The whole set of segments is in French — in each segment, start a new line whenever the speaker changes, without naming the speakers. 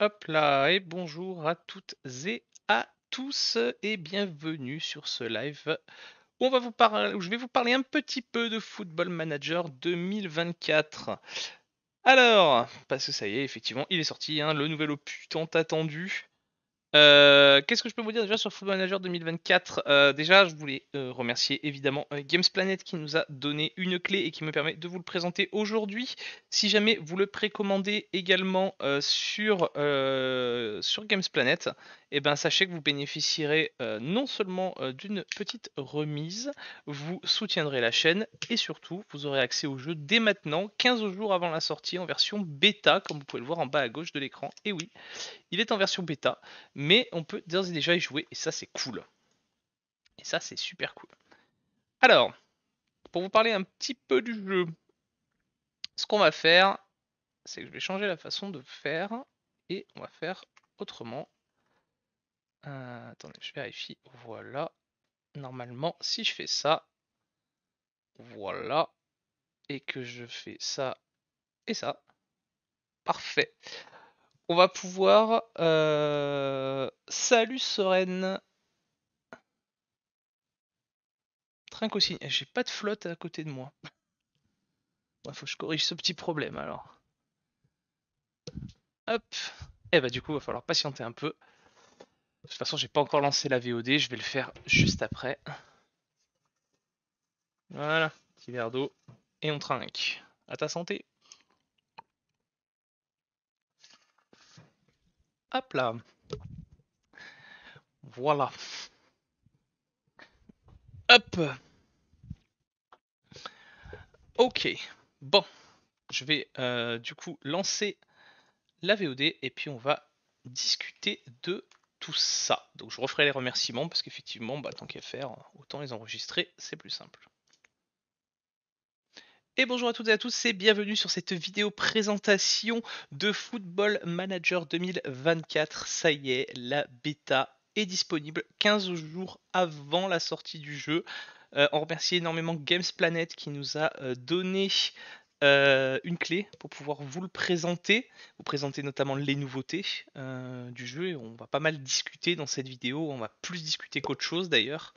Hop là, et bonjour à toutes et à tous, et bienvenue sur ce live. où On va vous parler, je vais vous parler un petit peu de Football Manager 2024. Alors, parce que ça y est, effectivement, il est sorti, hein, le nouvel opus tant attendu. Euh, Qu'est-ce que je peux vous dire déjà sur Football Manager 2024 euh, Déjà, je voulais euh, remercier évidemment Games Planet qui nous a donné une clé et qui me permet de vous le présenter aujourd'hui. Si jamais vous le précommandez également sur, sur Games Planet, eh ben, sachez que vous bénéficierez non seulement d'une petite remise, vous soutiendrez la chaîne et surtout vous aurez accès au jeu dès maintenant, 15 jours avant la sortie en version bêta, comme vous pouvez le voir en bas à gauche de l'écran. Et oui, il est en version bêta, mais on peut d'ores et déjà y jouer et ça c'est cool. Et ça c'est super cool. Alors, pour vous parler un petit peu du jeu, ce qu'on va faire, c'est que je vais changer la façon de faire et on va faire autrement. Euh, attendez, je vérifie. Voilà. Normalement, si je fais ça, voilà, et que je fais ça et ça, parfait. On va pouvoir... Euh... Salut Soren Trinque J'ai pas de flotte à côté de moi. Il faut que je corrige ce petit problème alors. Hop. Et eh bah du coup, il va falloir patienter un peu. De toute façon, j'ai pas encore lancé la VOD, je vais le faire juste après. Voilà, petit verre d'eau. Et on trinque. À ta santé. Hop là. Voilà. Hop. Ok. Bon. Je vais euh, du coup lancer la VOD et puis on va discuter de tout ça. Donc je referai les remerciements parce qu'effectivement, bah, tant qu'à faire, autant les enregistrer, c'est plus simple. Et bonjour à toutes et à tous et bienvenue sur cette vidéo présentation de Football Manager 2024. Ça y est, la bêta est disponible 15 jours avant la sortie du jeu. Euh, on remercie énormément Games Planet qui nous a euh, donné euh, une clé pour pouvoir vous le présenter, vous présenter notamment les nouveautés du jeu. Et on va pas mal discuter dans cette vidéo, on va plus discuter qu'autre chose d'ailleurs,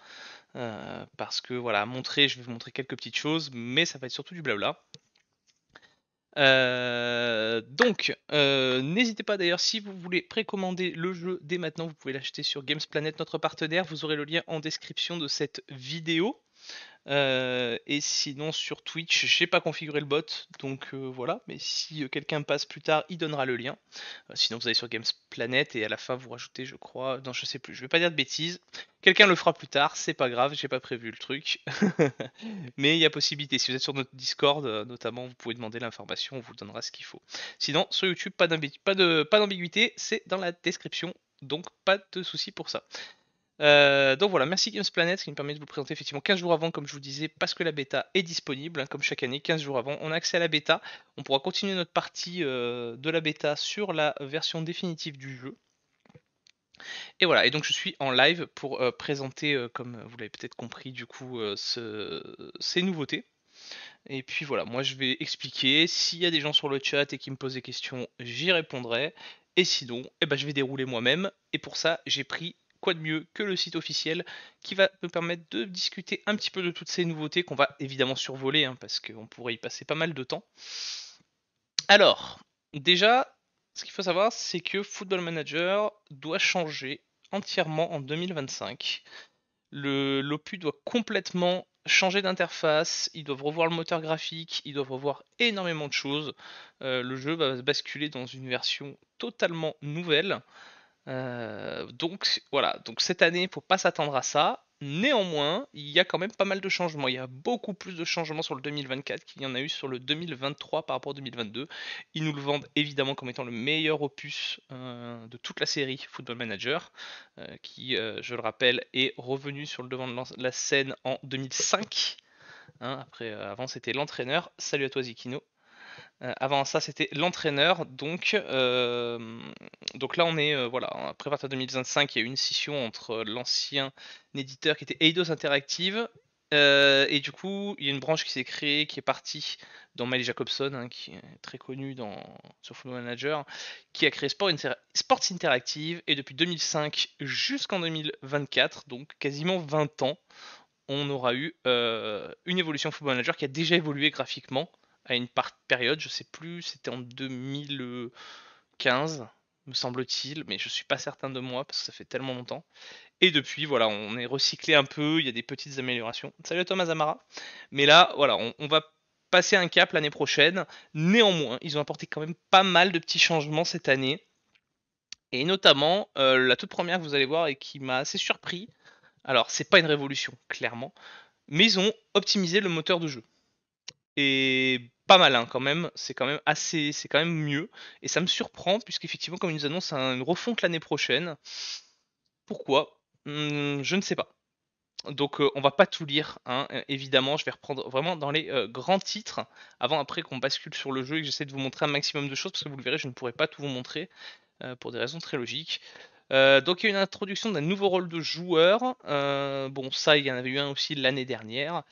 euh, parce que voilà, montrer, je vais vous montrer quelques petites choses, mais ça va être surtout du blabla. Euh, donc, euh, n'hésitez pas d'ailleurs, si vous voulez précommander le jeu dès maintenant, vous pouvez l'acheter sur Games Planet, notre partenaire. Vous aurez le lien en description de cette vidéo. Euh, et sinon sur Twitch, j'ai pas configuré le bot, donc euh, voilà. Mais si euh, quelqu'un passe plus tard, il donnera le lien. sinon vous allez sur Games Planet et à la fin vous rajoutez, je crois, non je sais plus, je vais pas dire de bêtises. Quelqu'un le fera plus tard, c'est pas grave, j'ai pas prévu le truc. mais il y a possibilité. Si vous êtes sur notre Discord, notamment, vous pouvez demander l'information, on vous donnera ce qu'il faut. Sinon sur YouTube, pas d'ambiguïté, c'est dans la description, donc pas de souci pour ça. Euh, donc voilà, merci Games Planet qui me permet de vous présenter effectivement 15 jours avant, comme je vous disais, parce que la bêta est disponible, comme chaque année, 15 jours avant. On a accès à la bêta, on pourra continuer notre partie euh, de la bêta sur la version définitive du jeu. Et voilà, et donc je suis en live pour euh, présenter, comme vous l'avez peut-être compris, du coup, ces nouveautés. Et puis voilà, moi je vais expliquer. S'il y a des gens sur le chat et qui me posent des questions, j'y répondrai. Et sinon, eh ben, je vais dérouler moi-même. Et pour ça, j'ai pris quoi de mieux que le site officiel qui va me permettre de discuter un petit peu de toutes ces nouveautés qu'on va évidemment survoler hein, parce qu'on pourrait y passer pas mal de temps. Alors, déjà, ce qu'il faut savoir, c'est que Football Manager doit changer entièrement en 2025. L'OPU doit complètement changer d'interface, ils doivent revoir le moteur graphique, ils doivent revoir énormément de choses. Euh, le jeu va basculer dans une version totalement nouvelle. Euh, donc voilà, donc cette année, faut pas s'attendre à ça. Néanmoins, il y a quand même pas mal de changements. Il y a beaucoup plus de changements sur le 2024 qu'il y en a eu sur le 2023 par rapport au 2022. Ils nous le vendent évidemment comme étant le meilleur opus euh, de toute la série Football Manager, euh, qui, je le rappelle, est revenu sur le devant de la scène en 2005. Hein, après, avant c'était l'entraîneur. Salut à toi Zikino. Euh, avant ça, c'était l'entraîneur. Donc, euh, donc là, on est euh, voilà. Après partir de 2025, il y a eu une scission entre l'ancien éditeur qui était Eidos Interactive et du coup, il y a une branche qui s'est créée, qui est partie dans Miley Jacobson, hein, qui est très connu dans, sur Football Manager, qui a créé Sport Sports Interactive. Et depuis 2005 jusqu'en 2024, donc quasiment 20 ans, on aura eu une évolution Football Manager qui a déjà évolué graphiquement à une période, je sais plus, c'était en 2015, me semble-t-il, mais je suis pas certain de moi parce que ça fait tellement longtemps. Et depuis, voilà, on est recyclé un peu, il y a des petites améliorations. Salut à Thomas Zamara. Mais là, voilà, on, va passer un cap l'année prochaine. Néanmoins, ils ont apporté quand même pas mal de petits changements cette année. Et notamment, euh, la toute première que vous allez voir et qui m'a assez surpris. Alors, c'est pas une révolution, clairement. Mais ils ont optimisé le moteur de jeu. Pas mal hein, quand même, c'est quand même assez, c'est quand même mieux. Et ça me surprend puisqu'effectivement comme ils nous annoncent une refonte l'année prochaine. Pourquoi? Hmm, Je ne sais pas. Donc euh, on va pas tout lire, hein, évidemment, je vais reprendre vraiment dans les euh, grands titres, avant après qu'on bascule sur le jeu et que j'essaie de vous montrer un maximum de choses, parce que vous le verrez, je ne pourrai pas tout vous montrer, euh, pour des raisons très logiques. donc il y a une introduction d'un nouveau rôle de joueur, bon ça il y en avait eu un aussi l'année dernière,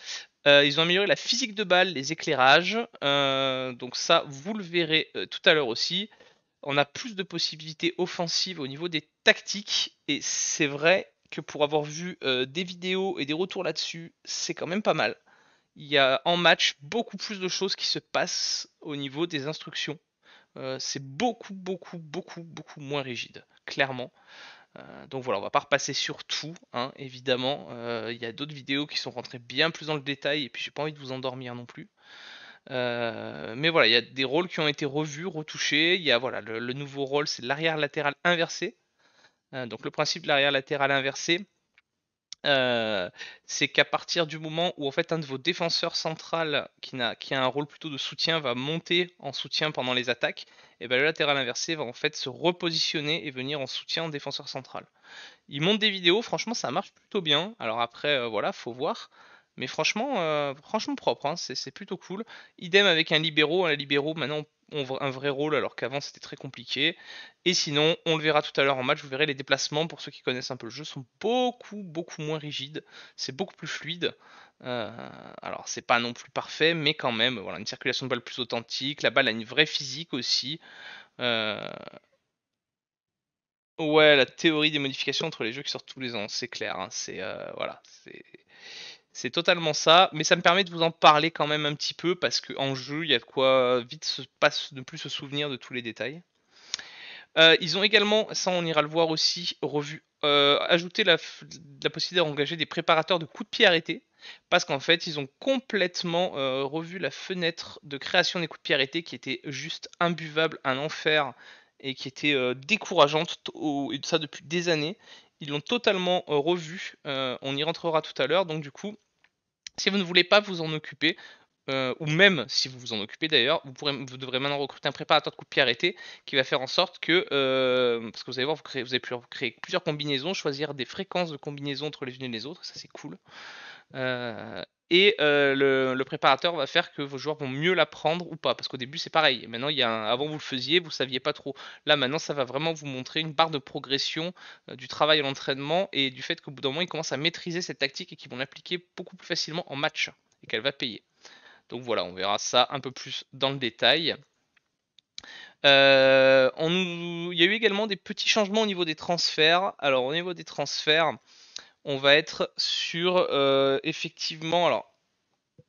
euh, ils ont amélioré la physique de balle, les éclairages. Euh, donc ça, vous le verrez euh, tout à l'heure aussi. On a plus de possibilités offensives au niveau des tactiques. Et c'est vrai que pour avoir vu des vidéos et des retours là-dessus, c'est quand même pas mal. Il y a en match beaucoup plus de choses qui se passent au niveau des instructions. c'est beaucoup, beaucoup, beaucoup, beaucoup moins rigide, clairement. Euh, donc voilà, on va pas repasser sur tout, hein, évidemment. Euh, il y a d'autres vidéos qui sont rentrées bien plus dans le détail, et puis j'ai pas envie de vous endormir non plus. Euh, mais voilà, il y a des rôles qui ont été revus, retouchés. Il y a voilà, le, le nouveau rôle, c'est l'arrière latéral inversé. donc le principe de l'arrière latéral inversé, euh, c'est qu'à partir du moment où en fait un de vos défenseurs central qui a, qui a un rôle plutôt de soutien va monter en soutien pendant les attaques, et bien le latéral inversé va en fait se repositionner et venir en soutien en défenseur central. Il monte des vidéos, franchement ça marche plutôt bien. Alors après euh, voilà, faut voir. Mais franchement, euh, franchement propre, hein, c'est plutôt cool. Idem avec un libéraux. Un libéraux, maintenant, un vrai rôle, alors qu'avant, c'était très compliqué. Et sinon, on le verra tout à l'heure en match, vous verrez les déplacements, pour ceux qui connaissent un peu le jeu, sont beaucoup, beaucoup moins rigides. C'est beaucoup plus fluide. Euh, alors, c'est pas non plus parfait, mais quand même, voilà, une circulation de balle plus authentique. La balle a une vraie physique aussi. Euh, ouais, la théorie des modifications entre les jeux qui sortent tous les ans, c'est clair. Hein. c'est voilà, c'est c'est totalement ça, mais ça me permet de vous en parler quand même un petit peu parce qu'en jeu, il y a de quoi vite se passe, ne plus se souvenir de tous les détails. Euh, ils ont également, ça on ira le voir aussi, revu, euh, ajouté la, possibilité d'engager des préparateurs de coups de pied arrêtés, parce qu'en fait ils ont complètement euh, revu la fenêtre de création des coups de pied arrêtés qui était juste imbuvable, un enfer, et qui était décourageante, et ça depuis des années. Ils l'ont totalement revu, on y rentrera tout à l'heure, donc du coup si vous ne voulez pas vous en occuper, euh, ou même si vous vous en occupez d'ailleurs, vous, devrez maintenant recruter un préparateur de coup de pied arrêté qui va faire en sorte que, euh, parce que vous allez voir, vous, créez, vous avez pu créer plusieurs combinaisons, choisir des fréquences de combinaisons entre les unes et les autres, ça c'est cool. Euh, et le, préparateur va faire que vos joueurs vont mieux l'apprendre ou pas, parce qu'au début c'est pareil. Maintenant, il y a avant vous le faisiez, vous saviez pas trop. Là maintenant, ça va vraiment vous montrer une barre de progression du travail à l'entraînement et du fait qu'au bout d'un moment, ils commencent à maîtriser cette tactique et qu'ils vont l'appliquer beaucoup plus facilement en match et qu'elle va payer. Donc voilà, on verra ça un peu plus dans le détail. Euh, il y a eu également des petits changements au niveau des transferts. Alors au niveau des transferts, on va être sur euh, effectivement. Alors,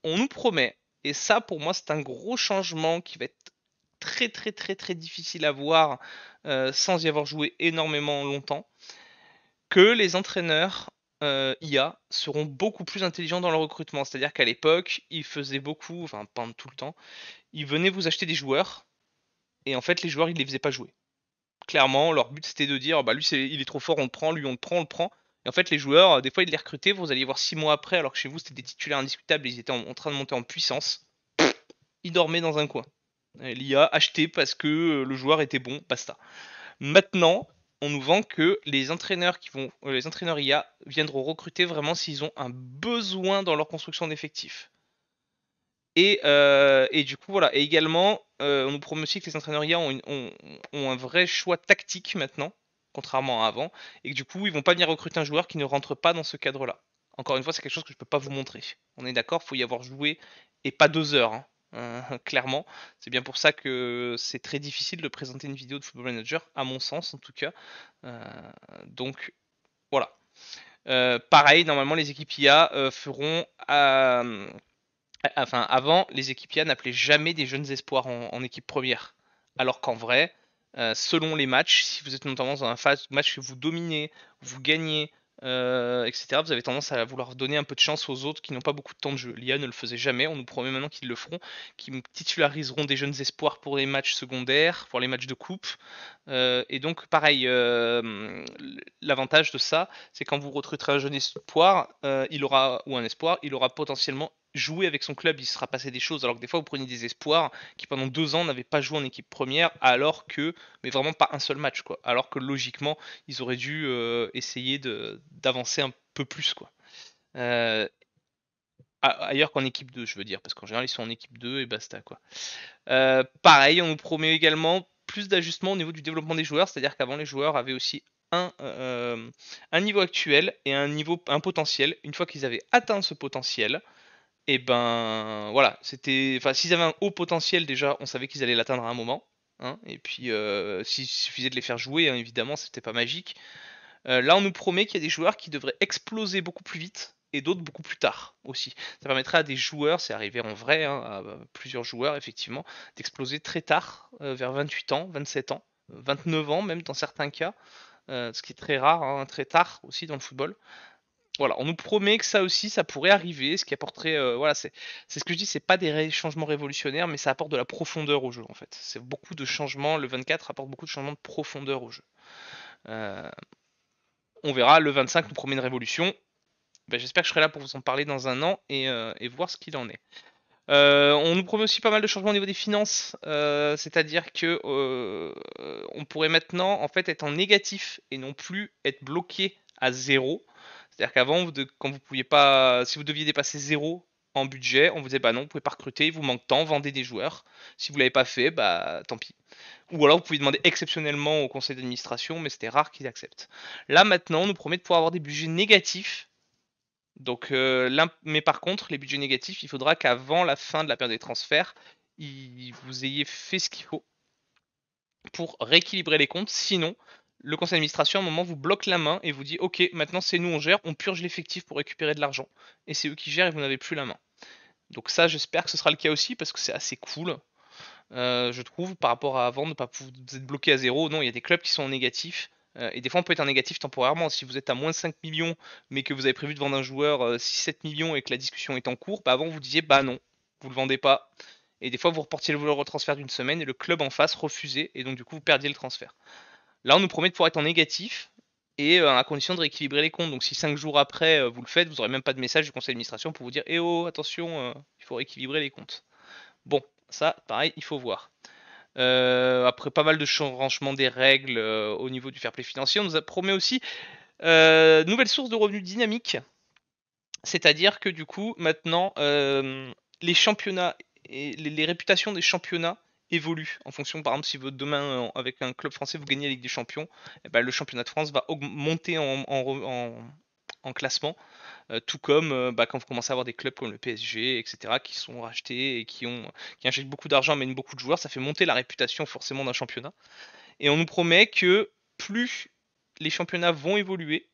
on nous promet, et ça pour moi c'est un gros changement qui va être très très très très difficile à voir euh, sans y avoir joué énormément longtemps, que les entraîneurs euh, IA seront beaucoup plus intelligents dans leur recrutement. C'est-à-dire qu'à l'époque, ils faisaient beaucoup, enfin pas tout le temps, ils venaient vous acheter des joueurs, et en fait les joueurs ils les faisaient pas jouer. Clairement, leur but c'était de dire bah lui il est trop fort, on le prend, lui on le prend, on le prend. Et en fait les joueurs, des fois ils les recrutaient, vous alliez voir six mois après, alors que chez vous c'était des titulaires indiscutables, ils étaient en, train de monter en puissance. Ils dormaient dans un coin. L'IA acheté parce que euh, le joueur était bon, basta. Maintenant, on nous vend que les entraîneurs qui vont, euh, les entraîneurs IA viendront recruter vraiment s'ils ont un besoin dans leur construction d'effectifs. Et, euh, du coup, voilà. Et également, euh, on nous promet aussi que les entraîneurs IA ont, un vrai choix tactique maintenant, contrairement à avant, et que du coup, ils vont pas venir recruter un joueur qui ne rentre pas dans ce cadre-là. Encore une fois, c'est quelque chose que je peux pas vous montrer. On est d'accord, faut y avoir joué et pas deux heures. Hein. Euh, clairement, c'est bien pour ça que c'est très difficile de présenter une vidéo de Football Manager, à mon sens en tout cas. Euh, donc voilà. Euh, pareil, normalement les équipes IA feront enfin avant, les équipes IA n'appelaient jamais des jeunes espoirs en, équipe première. Alors qu'en vrai, selon les matchs, si vous êtes notamment dans un phase match que vous dominez, vous gagnez, euh, etc. Vous avez tendance à vouloir donner un peu de chance aux autres qui n'ont pas beaucoup de temps de jeu. L'IA ne le faisait jamais, on nous promet maintenant qu'ils le feront, qu'ils titulariseront des jeunes espoirs pour les matchs secondaires, pour les matchs de coupe. Euh, et donc pareil, euh, l'avantage de ça, c'est quand vous recruterez un jeune espoir, il aura, ou un espoir, il aura potentiellement jouer avec son club, il sera passé des choses. Alors que des fois, vous prenez des espoirs qui pendant deux ans n'avaient pas joué en équipe première, alors que, mais vraiment pas un seul match, quoi. Alors que logiquement, ils auraient dû euh, essayer d'avancer un peu plus, quoi. Euh, ailleurs qu'en équipe 2, je veux dire, parce qu'en général, ils sont en équipe 2 et basta, quoi. Euh, pareil, on nous promet également plus d'ajustements au niveau du développement des joueurs, c'est-à-dire qu'avant, les joueurs avaient aussi un, un niveau actuel et un niveau un potentiel. Une fois qu'ils avaient atteint ce potentiel, et ben voilà, c'était. Enfin, s'ils avaient un haut potentiel déjà, on savait qu'ils allaient l'atteindre à un moment. Hein, et puis euh, s'il suffisait de les faire jouer, hein, évidemment, c'était pas magique. Euh, là, on nous promet qu'il y a des joueurs qui devraient exploser beaucoup plus vite et d'autres beaucoup plus tard aussi. Ça permettrait à des joueurs, c'est arrivé en vrai, hein, à plusieurs joueurs effectivement, d'exploser très tard, euh, vers 28 ans, 27 ans, 29 ans même dans certains cas, ce qui est très rare, très tard aussi dans le football voilà, on nous promet que ça aussi, ça pourrait arriver, ce qui apporterait, euh, voilà, c'est, ce que je dis, c'est pas des changements révolutionnaires, mais ça apporte de la profondeur au jeu en fait. C'est beaucoup de changements. Le 24 apporte beaucoup de changements de profondeur au jeu. Euh, on verra. Le 25 nous promet une révolution. Ben, j'espère que je serai là pour vous en parler dans un an et, euh, voir ce qu'il en est. on nous promet aussi pas mal de changements au niveau des finances, c'est-à-dire que on pourrait maintenant en fait être en négatif et non plus être bloqué à zéro. C'est-à-dire qu'avant, quand vous pouviez pas, si vous deviez dépasser zéro en budget, on vous disait bah non, vous pouvez pas recruter, il vous manque tant, vendez des joueurs. Si vous l'avez pas fait, bah tant pis. Ou alors vous pouvez demander exceptionnellement au conseil d'administration, mais c'était rare qu'ils acceptent. Là maintenant, on nous promet de pouvoir avoir des budgets négatifs. Donc, euh, mais par contre, les budgets négatifs, il faudra qu'avant la fin de la période des transferts, vous ayez fait ce qu'il faut pour rééquilibrer les comptes. Sinon, le conseil d'administration à un moment vous bloque la main et vous dit ok maintenant c'est nous on gère, on purge l'effectif pour récupérer de l'argent. Et c'est eux qui gèrent et vous n'avez plus la main. Donc ça j'espère que ce sera le cas aussi parce que c'est assez cool. Euh, je trouve par rapport à avant ne pas vous êtes bloqué à zéro. Non, il y a des clubs qui sont en négatif. Euh, et des fois on peut être en négatif temporairement. Si vous êtes à moins 5 millions mais que vous avez prévu de vendre un joueur 6-7 euh, millions et que la discussion est en cours, bah avant vous disiez bah non, vous le vendez pas. Et des fois vous reportiez le transfert d'une semaine et le club en face refusait et donc du coup vous perdiez le transfert. Là, on nous promet de pouvoir être en négatif et euh, à condition de rééquilibrer les comptes. Donc si 5 jours après euh, vous le faites, vous n'aurez même pas de message du conseil d'administration pour vous dire Eh oh, attention, euh, il faut rééquilibrer les comptes. Bon, ça, pareil, il faut voir. après pas mal de changements des règles au niveau du fair play financier, on nous a promis aussi nouvelle source de revenus dynamiques. C'est-à-dire que du coup, maintenant, les championnats et les réputations des championnats évolue en fonction, par exemple, si vous, demain, euh, avec un club français, vous gagnez la Ligue des Champions, eh ben, le championnat de France va monter en, en, classement. Euh, tout comme euh, bah, quand vous commencez à avoir des clubs comme le PSG, etc., qui sont rachetés et qui, ont, injectent beaucoup d'argent, mènent beaucoup de joueurs, ça fait monter la réputation forcément d'un championnat. Et on nous promet que plus les championnats vont évoluer,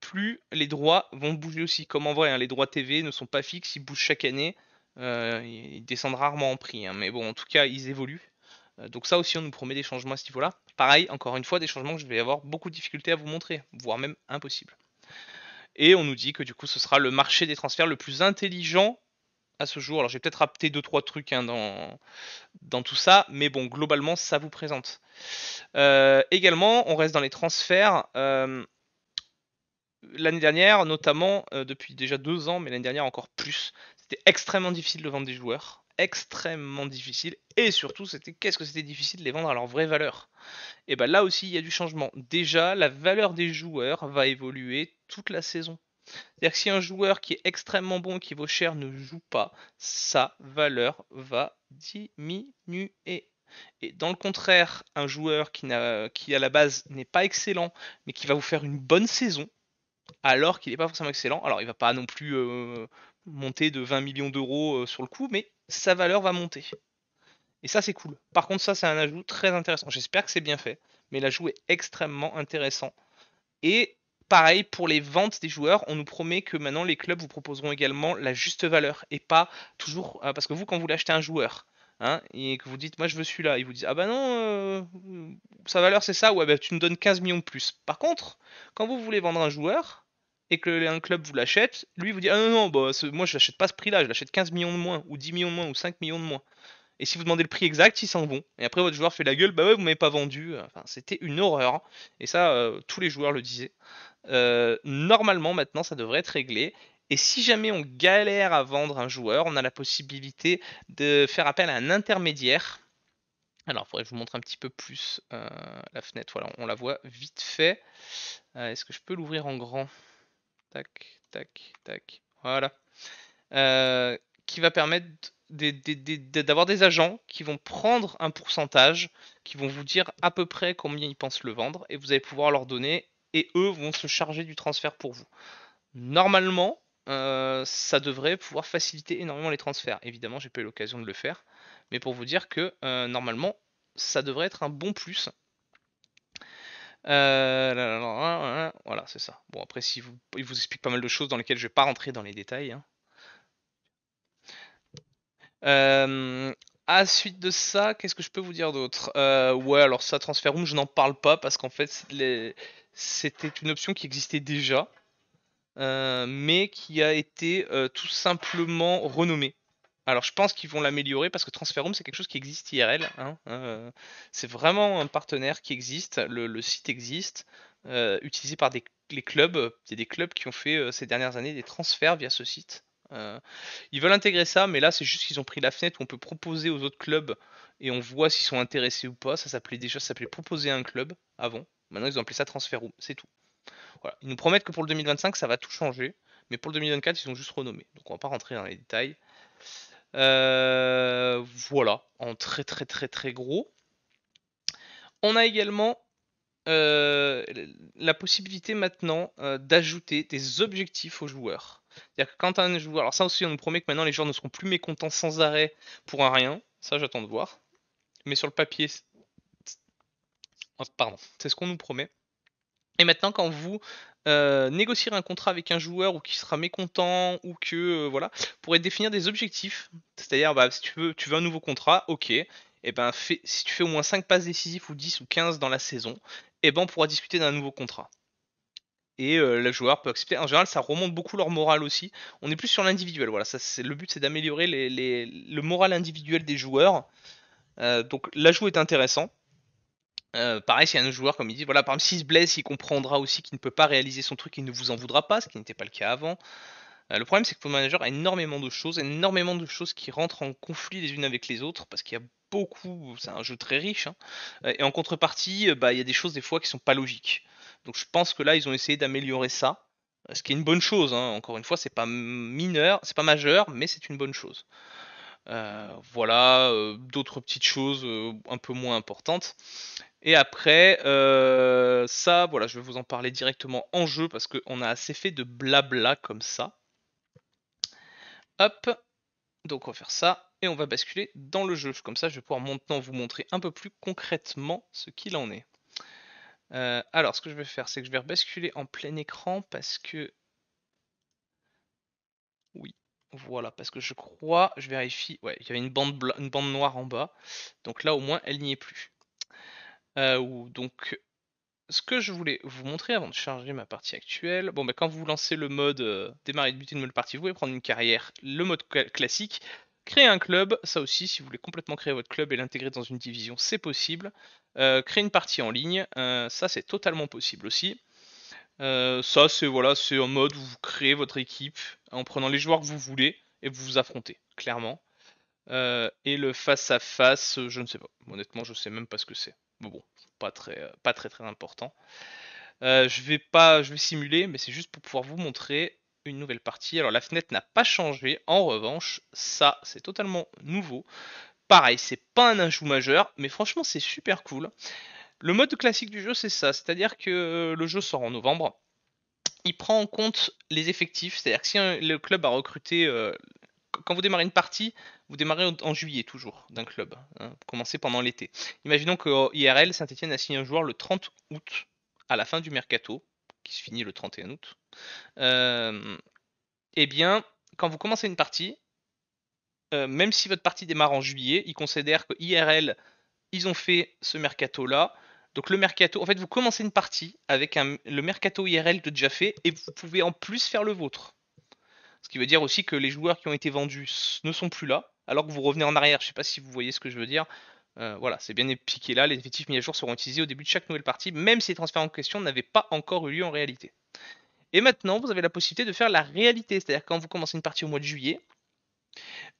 plus les droits vont bouger aussi. Comme en vrai, hein, les droits TV ne sont pas fixes, ils bougent chaque année. Euh, ils descendent rarement en prix, hein, mais bon, en tout cas, ils évoluent. Euh, donc ça aussi, on nous promet des changements à ce niveau-là. Pareil, encore une fois, des changements que je vais avoir beaucoup de difficultés à vous montrer, voire même impossible. Et on nous dit que du coup, ce sera le marché des transferts le plus intelligent à ce jour. Alors j'ai peut-être rapté 2-3 trucs hein, dans, tout ça, mais bon, globalement, ça vous présente. Euh, également, on reste dans les transferts. l'année dernière, notamment depuis déjà deux ans, mais l'année dernière encore plus, c'était extrêmement difficile de vendre des joueurs, extrêmement difficile, et surtout c'était qu'est-ce que c'était difficile de les vendre à leur vraie valeur. Et ben là aussi il y a du changement. Déjà la valeur des joueurs va évoluer toute la saison. C'est-à-dire que si un joueur qui est extrêmement bon qui vaut cher ne joue pas, sa valeur va diminuer. Et dans le contraire, un joueur qui, qui à la base n'est pas excellent, mais qui va vous faire une bonne saison, alors qu'il n'est pas forcément excellent. Alors il va pas non plus monter de 20 millions d'euros sur le coup, mais sa valeur va monter. Et ça c'est cool. Par contre ça c'est un ajout très intéressant. J'espère que c'est bien fait, mais l'ajout est extrêmement intéressant. Et pareil pour les ventes des joueurs, on nous promet que maintenant les clubs vous proposeront également la juste valeur et pas toujours parce que vous quand vous l'achetez un joueur, Hein, et que vous dites moi je veux celui-là, ils vous disent ah bah non, euh, sa valeur c'est ça, ouais bah tu me donnes 15 millions de plus. Par contre, quand vous voulez vendre un joueur et que un club vous l'achète, lui vous dit ah non non bah moi je l'achète pas ce prix-là, je l'achète 15 millions de moins ou 10 millions de moins ou 5 millions de moins. Et si vous demandez le prix exact, ils s'en vont. Et après votre joueur fait la gueule, bah ouais vous m'avez pas vendu. Enfin c'était une horreur. Et ça euh, tous les joueurs le disaient. Euh, normalement maintenant ça devrait être réglé et si jamais on galère à vendre un joueur, on a la possibilité de faire appel à un intermédiaire. Alors, il faudrait que je vous montre un petit peu plus euh, la fenêtre. Voilà, on la voit vite fait. Est-ce que je peux l'ouvrir en grand? Tac, tac, tac. Voilà. Euh, qui va permettre d'avoir des agents qui vont prendre un pourcentage, qui vont vous dire à peu près combien ils pensent le vendre, et vous allez pouvoir leur donner, et eux vont se charger du transfert pour vous. Normalement, euh, ça devrait pouvoir faciliter énormément les transferts. Évidemment, j'ai pas eu l'occasion de le faire, mais pour vous dire que euh, normalement, ça devrait être un bon plus. Euh, voilà, c'est ça. Bon, après, si vous, il vous explique pas mal de choses dans lesquelles je vais pas rentrer dans les détails. Hein. à suite de ça, qu'est-ce que je peux vous dire d'autre? Ouais, alors ça, Transfer Room, je n'en parle pas parce qu'en fait, c'était une option qui existait déjà. Euh, mais qui a été euh, tout simplement renommé. Alors je pense qu'ils vont l'améliorer parce que Transferroom c'est quelque chose qui existe IRL. Hein, euh, c'est vraiment un partenaire qui existe, le, site existe, utilisé par les clubs. Il y a des clubs qui ont fait ces dernières années des transferts via ce site. ils veulent intégrer ça, mais là c'est juste qu'ils ont pris la fenêtre où on peut proposer aux autres clubs et on voit s'ils sont intéressés ou pas. Ça s'appelait déjà ça s'appelait proposer un club avant. Maintenant ils ont appelé ça Transferroom, c'est tout. Ils nous promettent que pour le 2025, ça va tout changer. Mais pour le 2024, ils ont juste renommé. Donc on va pas rentrer dans les détails. Euh, voilà, en très très très très gros. On a également euh, la possibilité maintenant euh, d'ajouter des objectifs aux joueurs. Quand un joueur, alors ça aussi on nous promet que maintenant les joueurs ne seront plus mécontents sans arrêt pour un rien, ça j'attends de voir. Mais sur le papier, pardon, c'est ce qu'on nous promet. Et maintenant, quand vous euh, négocierez un contrat avec un joueur ou qui sera mécontent ou que euh, voilà, pourrez définir des objectifs. C'est-à-dire, bah, si tu veux, tu veux un nouveau contrat, ok. Et ben, si tu fais au moins 5 passes décisives ou 10 ou 15 dans la saison, et ben on pourra discuter d'un nouveau contrat. Et euh, le joueur peut accepter. En général, ça remonte beaucoup leur morale aussi. On est plus sur l'individuel. Voilà, ça, c'est le but, c'est d'améliorer le moral individuel des joueurs. donc l'ajout est intéressant. Euh, pareil, a un joueur, comme il dit, voilà, par exemple, s'il se blesse, il comprendra aussi qu'il ne peut pas réaliser son truc, il ne vous en voudra pas, ce qui n'était pas le cas avant. Euh, le problème, c'est que le manager a énormément de choses, énormément de choses qui rentrent en conflit les unes avec les autres, parce qu'il y a beaucoup, c'est un jeu très riche, hein. euh, et en contrepartie, bah, il y a des choses des fois qui sont pas logiques. Donc je pense que là, ils ont essayé d'améliorer ça, ce qui est une bonne chose. Hein. Encore une fois, c'est pas mineur, c'est pas majeur, mais c'est une bonne chose. voilà, d'autres petites choses un peu moins importantes. Et après, euh, ça, voilà, je vais vous en parler directement en jeu parce qu'on a assez fait de blabla comme ça. Hop, donc on va faire ça et on va basculer dans le jeu. Comme ça, je vais pouvoir maintenant vous montrer un peu plus concrètement ce qu'il en est. Euh, alors, ce que je vais faire, c'est que je vais basculer en plein écran parce que... Oui, voilà, parce que je crois, je vérifie, ouais, il y avait une bande, une bande noire en bas. Donc là, au moins, elle n'y est plus. Euh, donc, ce que je voulais vous montrer avant de charger ma partie actuelle, bon bah quand vous lancez le mode euh, démarrer et débuter une nouvelle partie, vous pouvez prendre une carrière, le mode classique, créer un club, ça aussi si vous voulez complètement créer votre club et l'intégrer dans une division, c'est possible. Euh, créer une partie en ligne, ça c'est totalement possible aussi. ça c'est voilà, c'est un mode où vous créez votre équipe en prenant les joueurs que vous voulez et vous vous affrontez, clairement. et le face à face, je ne sais pas. Honnêtement, je sais même pas ce que c'est bon, pas très, euh, pas très très important. Euh, je vais pas, je vais simuler, mais c'est juste pour pouvoir vous montrer une nouvelle partie. Alors la fenêtre n'a pas changé. En revanche, ça c'est totalement nouveau. Pareil, c'est pas un ajout majeur, mais franchement c'est super cool. Le mode classique du jeu c'est ça, c'est-à-dire que le jeu sort en novembre. il prend en compte les effectifs. C'est-à-dire que si le club a recruté, euh, quand vous démarrez une partie, vous démarrez en juillet toujours d'un club. Hein, vous commencez pendant l'été. Imaginons que IRL Saint-Etienne a signé un joueur le 30 août, à la fin du mercato, qui se finit le 31 août. Euh, eh bien, quand vous commencez une partie, euh, même si votre partie démarre en juillet, ils considèrent que IRL, ils ont fait ce mercato-là. Donc le mercato, en fait, vous commencez une partie avec le mercato IRL de déjà fait et vous pouvez en plus faire le vôtre. Ce qui veut dire aussi que les joueurs qui ont été vendus ne sont plus là, alors que vous revenez en arrière. Je ne sais pas si vous voyez ce que je veux dire. Euh, voilà, c'est bien expliqué là. Les effectifs mis à jour seront utilisés au début de chaque nouvelle partie, même si les transferts en question n'avaient pas encore eu lieu en réalité. Et maintenant, vous avez la possibilité de faire la réalité, c'est-à-dire quand vous commencez une partie au mois de juillet,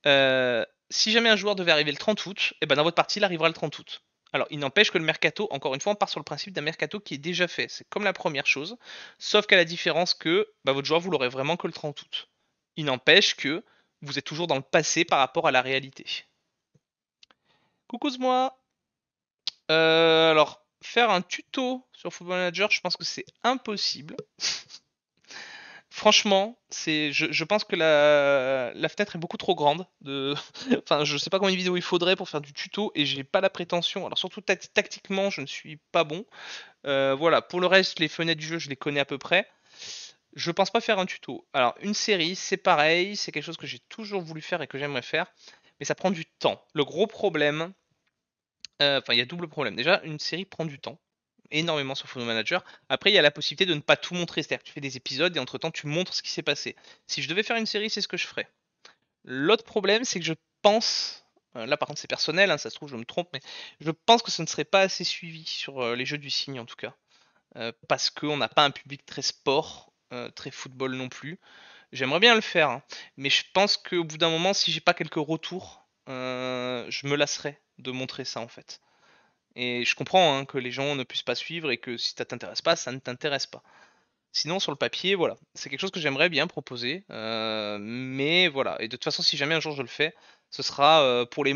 euh, si jamais un joueur devait arriver le 30 août, et eh ben dans votre partie, il arrivera le 30 août. Alors, il n'empêche que le mercato, encore une fois, on part sur le principe d'un mercato qui est déjà fait. C'est comme la première chose, sauf qu'à la différence que bah, votre joueur, vous l'aurez vraiment que le 30 août. Il n'empêche que vous êtes toujours dans le passé par rapport à la réalité. Coucou moi. Euh, alors, faire un tuto sur Football Manager, je pense que c'est impossible. Franchement, c'est, je, pense que la, fenêtre est beaucoup trop grande. De, enfin, je sais pas combien de vidéos il faudrait pour faire du tuto et j'ai pas la prétention. Alors surtout tactiquement, je ne suis pas bon. Euh, voilà. Pour le reste, les fenêtres du jeu, je les connais à peu près. Je pense pas faire un tuto. Alors une série, c'est pareil, c'est quelque chose que j'ai toujours voulu faire et que j'aimerais faire, mais ça prend du temps. Le gros problème, euh, enfin il y a double problème. Déjà, une série prend du temps énormément sur Photo Manager. Après, il y a la possibilité de ne pas tout montrer, c'est-à-dire que tu fais des épisodes et entre-temps tu montres ce qui s'est passé. Si je devais faire une série, c'est ce que je ferais. L'autre problème, c'est que je pense, euh, là par contre c'est personnel, hein, ça se trouve je me trompe, mais je pense que ce ne serait pas assez suivi sur euh, les jeux du signe en tout cas. Parce qu'on n'a pas un public très sport, très football non plus. J'aimerais bien le faire, hein, mais je pense qu'au bout d'un moment, si j'ai pas quelques retours, je me lasserais de montrer ça en fait. Et je comprends hein, que les gens ne puissent pas suivre et que si ça t'intéresse pas, ça ne t'intéresse pas. Sinon, sur le papier, voilà, c'est quelque chose que j'aimerais bien proposer. Euh, mais voilà, et de toute façon, si jamais un jour je le fais, ce sera euh, pour les.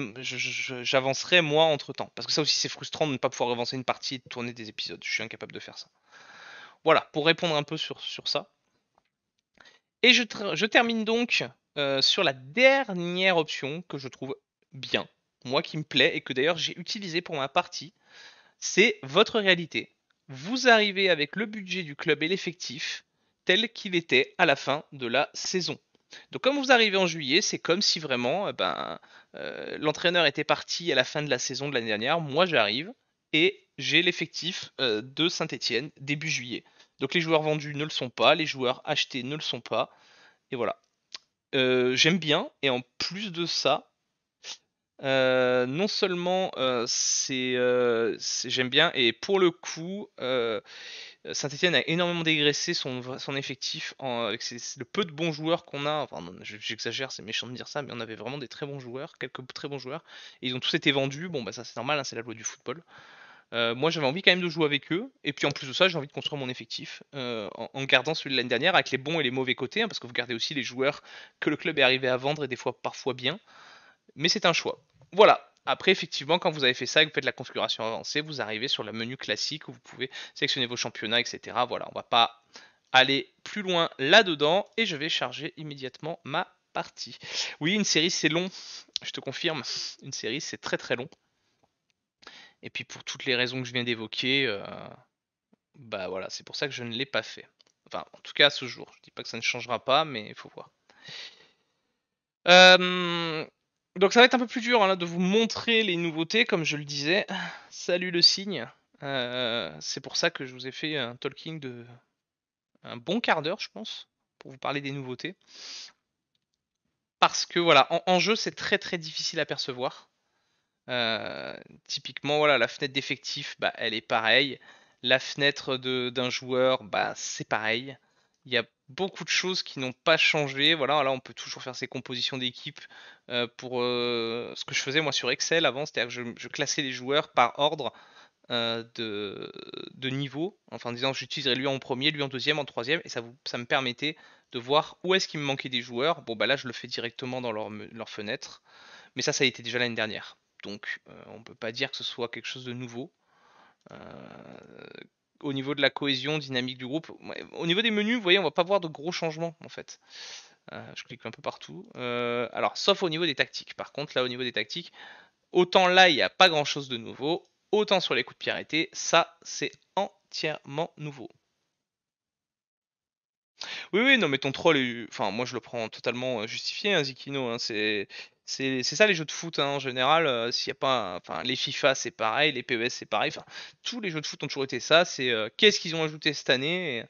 J'avancerai moi entre temps. Parce que ça aussi, c'est frustrant de ne pas pouvoir avancer une partie et tourner des épisodes. Je suis incapable de faire ça. Voilà, pour répondre un peu sur, ça. Et je, termine donc euh, sur la dernière option que je trouve bien moi qui me plaît et que d'ailleurs j'ai utilisé pour ma partie, c'est votre réalité. Vous arrivez avec le budget du club et l'effectif tel qu'il était à la fin de la saison. Donc comme vous arrivez en juillet, c'est comme si vraiment eh ben, euh, l'entraîneur était parti à la fin de la saison de l'année dernière, moi j'arrive et j'ai l'effectif euh, de Saint-Etienne début juillet. Donc les joueurs vendus ne le sont pas, les joueurs achetés ne le sont pas, et voilà. Euh, j'aime bien, et en plus de ça, euh, non seulement euh, c'est, j'aime bien, et pour le coup, Saint-Etienne a énormément dégraissé son, effectif avec le peu de bons joueurs qu'on a. Enfin, j'exagère, c'est méchant de dire ça, mais on avait vraiment des très bons joueurs, quelques très bons joueurs, et ils ont tous été vendus. Bon, bah ça c'est normal, hein, c'est la loi du football. Moi j'avais envie quand même de jouer avec eux, et puis en plus de ça, j'ai envie de construire mon effectif en, gardant celui de l'année dernière avec les bons et les mauvais côtés, hein, parce que vous gardez aussi les joueurs que le club est arrivé à vendre et des fois parfois bien mais c'est un choix. Voilà. Après, effectivement, quand vous avez fait ça et que vous faites la configuration avancée, vous arrivez sur le menu classique où vous pouvez sélectionner vos championnats, etc. Voilà, on va pas aller plus loin là-dedans et je vais charger immédiatement ma partie. Oui, une série c'est long, je te confirme. Une série c'est très très long. Et puis pour toutes les raisons que je viens d'évoquer, euh, bah voilà, c'est pour ça que je ne l'ai pas fait. Enfin, en tout cas à ce jour. Je dis pas que ça ne changera pas, mais il faut voir. Euh, donc ça va être un peu plus dur hein, de vous montrer les nouveautés, comme je le disais. Salut le signe. Euh, c'est pour ça que je vous ai fait un talking de un bon quart d'heure, je pense, pour vous parler des nouveautés. Parce que voilà, en, jeu, c'est très très difficile à percevoir. Euh, typiquement, voilà, la fenêtre d'effectif, bah, elle est pareille. La fenêtre d'un joueur, bah, c'est pareil. Il y a beaucoup de choses qui n'ont pas changé. Voilà, là on peut toujours faire ses compositions d'équipe euh, pour euh, ce que je faisais moi sur Excel avant, c'est-à-dire que je, classais les joueurs par ordre de, de, niveau, enfin en disant j'utiliserai lui en premier, lui en deuxième, en troisième, et ça, vous, ça me permettait de voir où est-ce qu'il me manquait des joueurs. Bon bah là je le fais directement dans leur, leur fenêtre, mais ça ça a été déjà l'année dernière. Donc on peut pas dire que ce soit quelque chose de nouveau au niveau de la cohésion dynamique du groupe. Au niveau des menus, vous voyez, on va pas voir de gros changements en fait. je clique un peu partout. alors, sauf au niveau des tactiques. Par contre, là, au niveau des tactiques, autant là, il n'y a pas grand chose de nouveau. Autant sur les coups de pied arrêtés, ça, c'est entièrement nouveau. Oui, oui, non, mais ton troll, est... enfin, moi je le prends totalement euh, justifié, hein, Zikino. Hein, c'est, c'est, ça les jeux de foot hein, en général. Euh, y a pas, les FIFA c'est pareil, les PES c'est pareil. Tous les jeux de foot ont toujours été ça. C'est euh, qu'est-ce qu'ils ont ajouté cette année?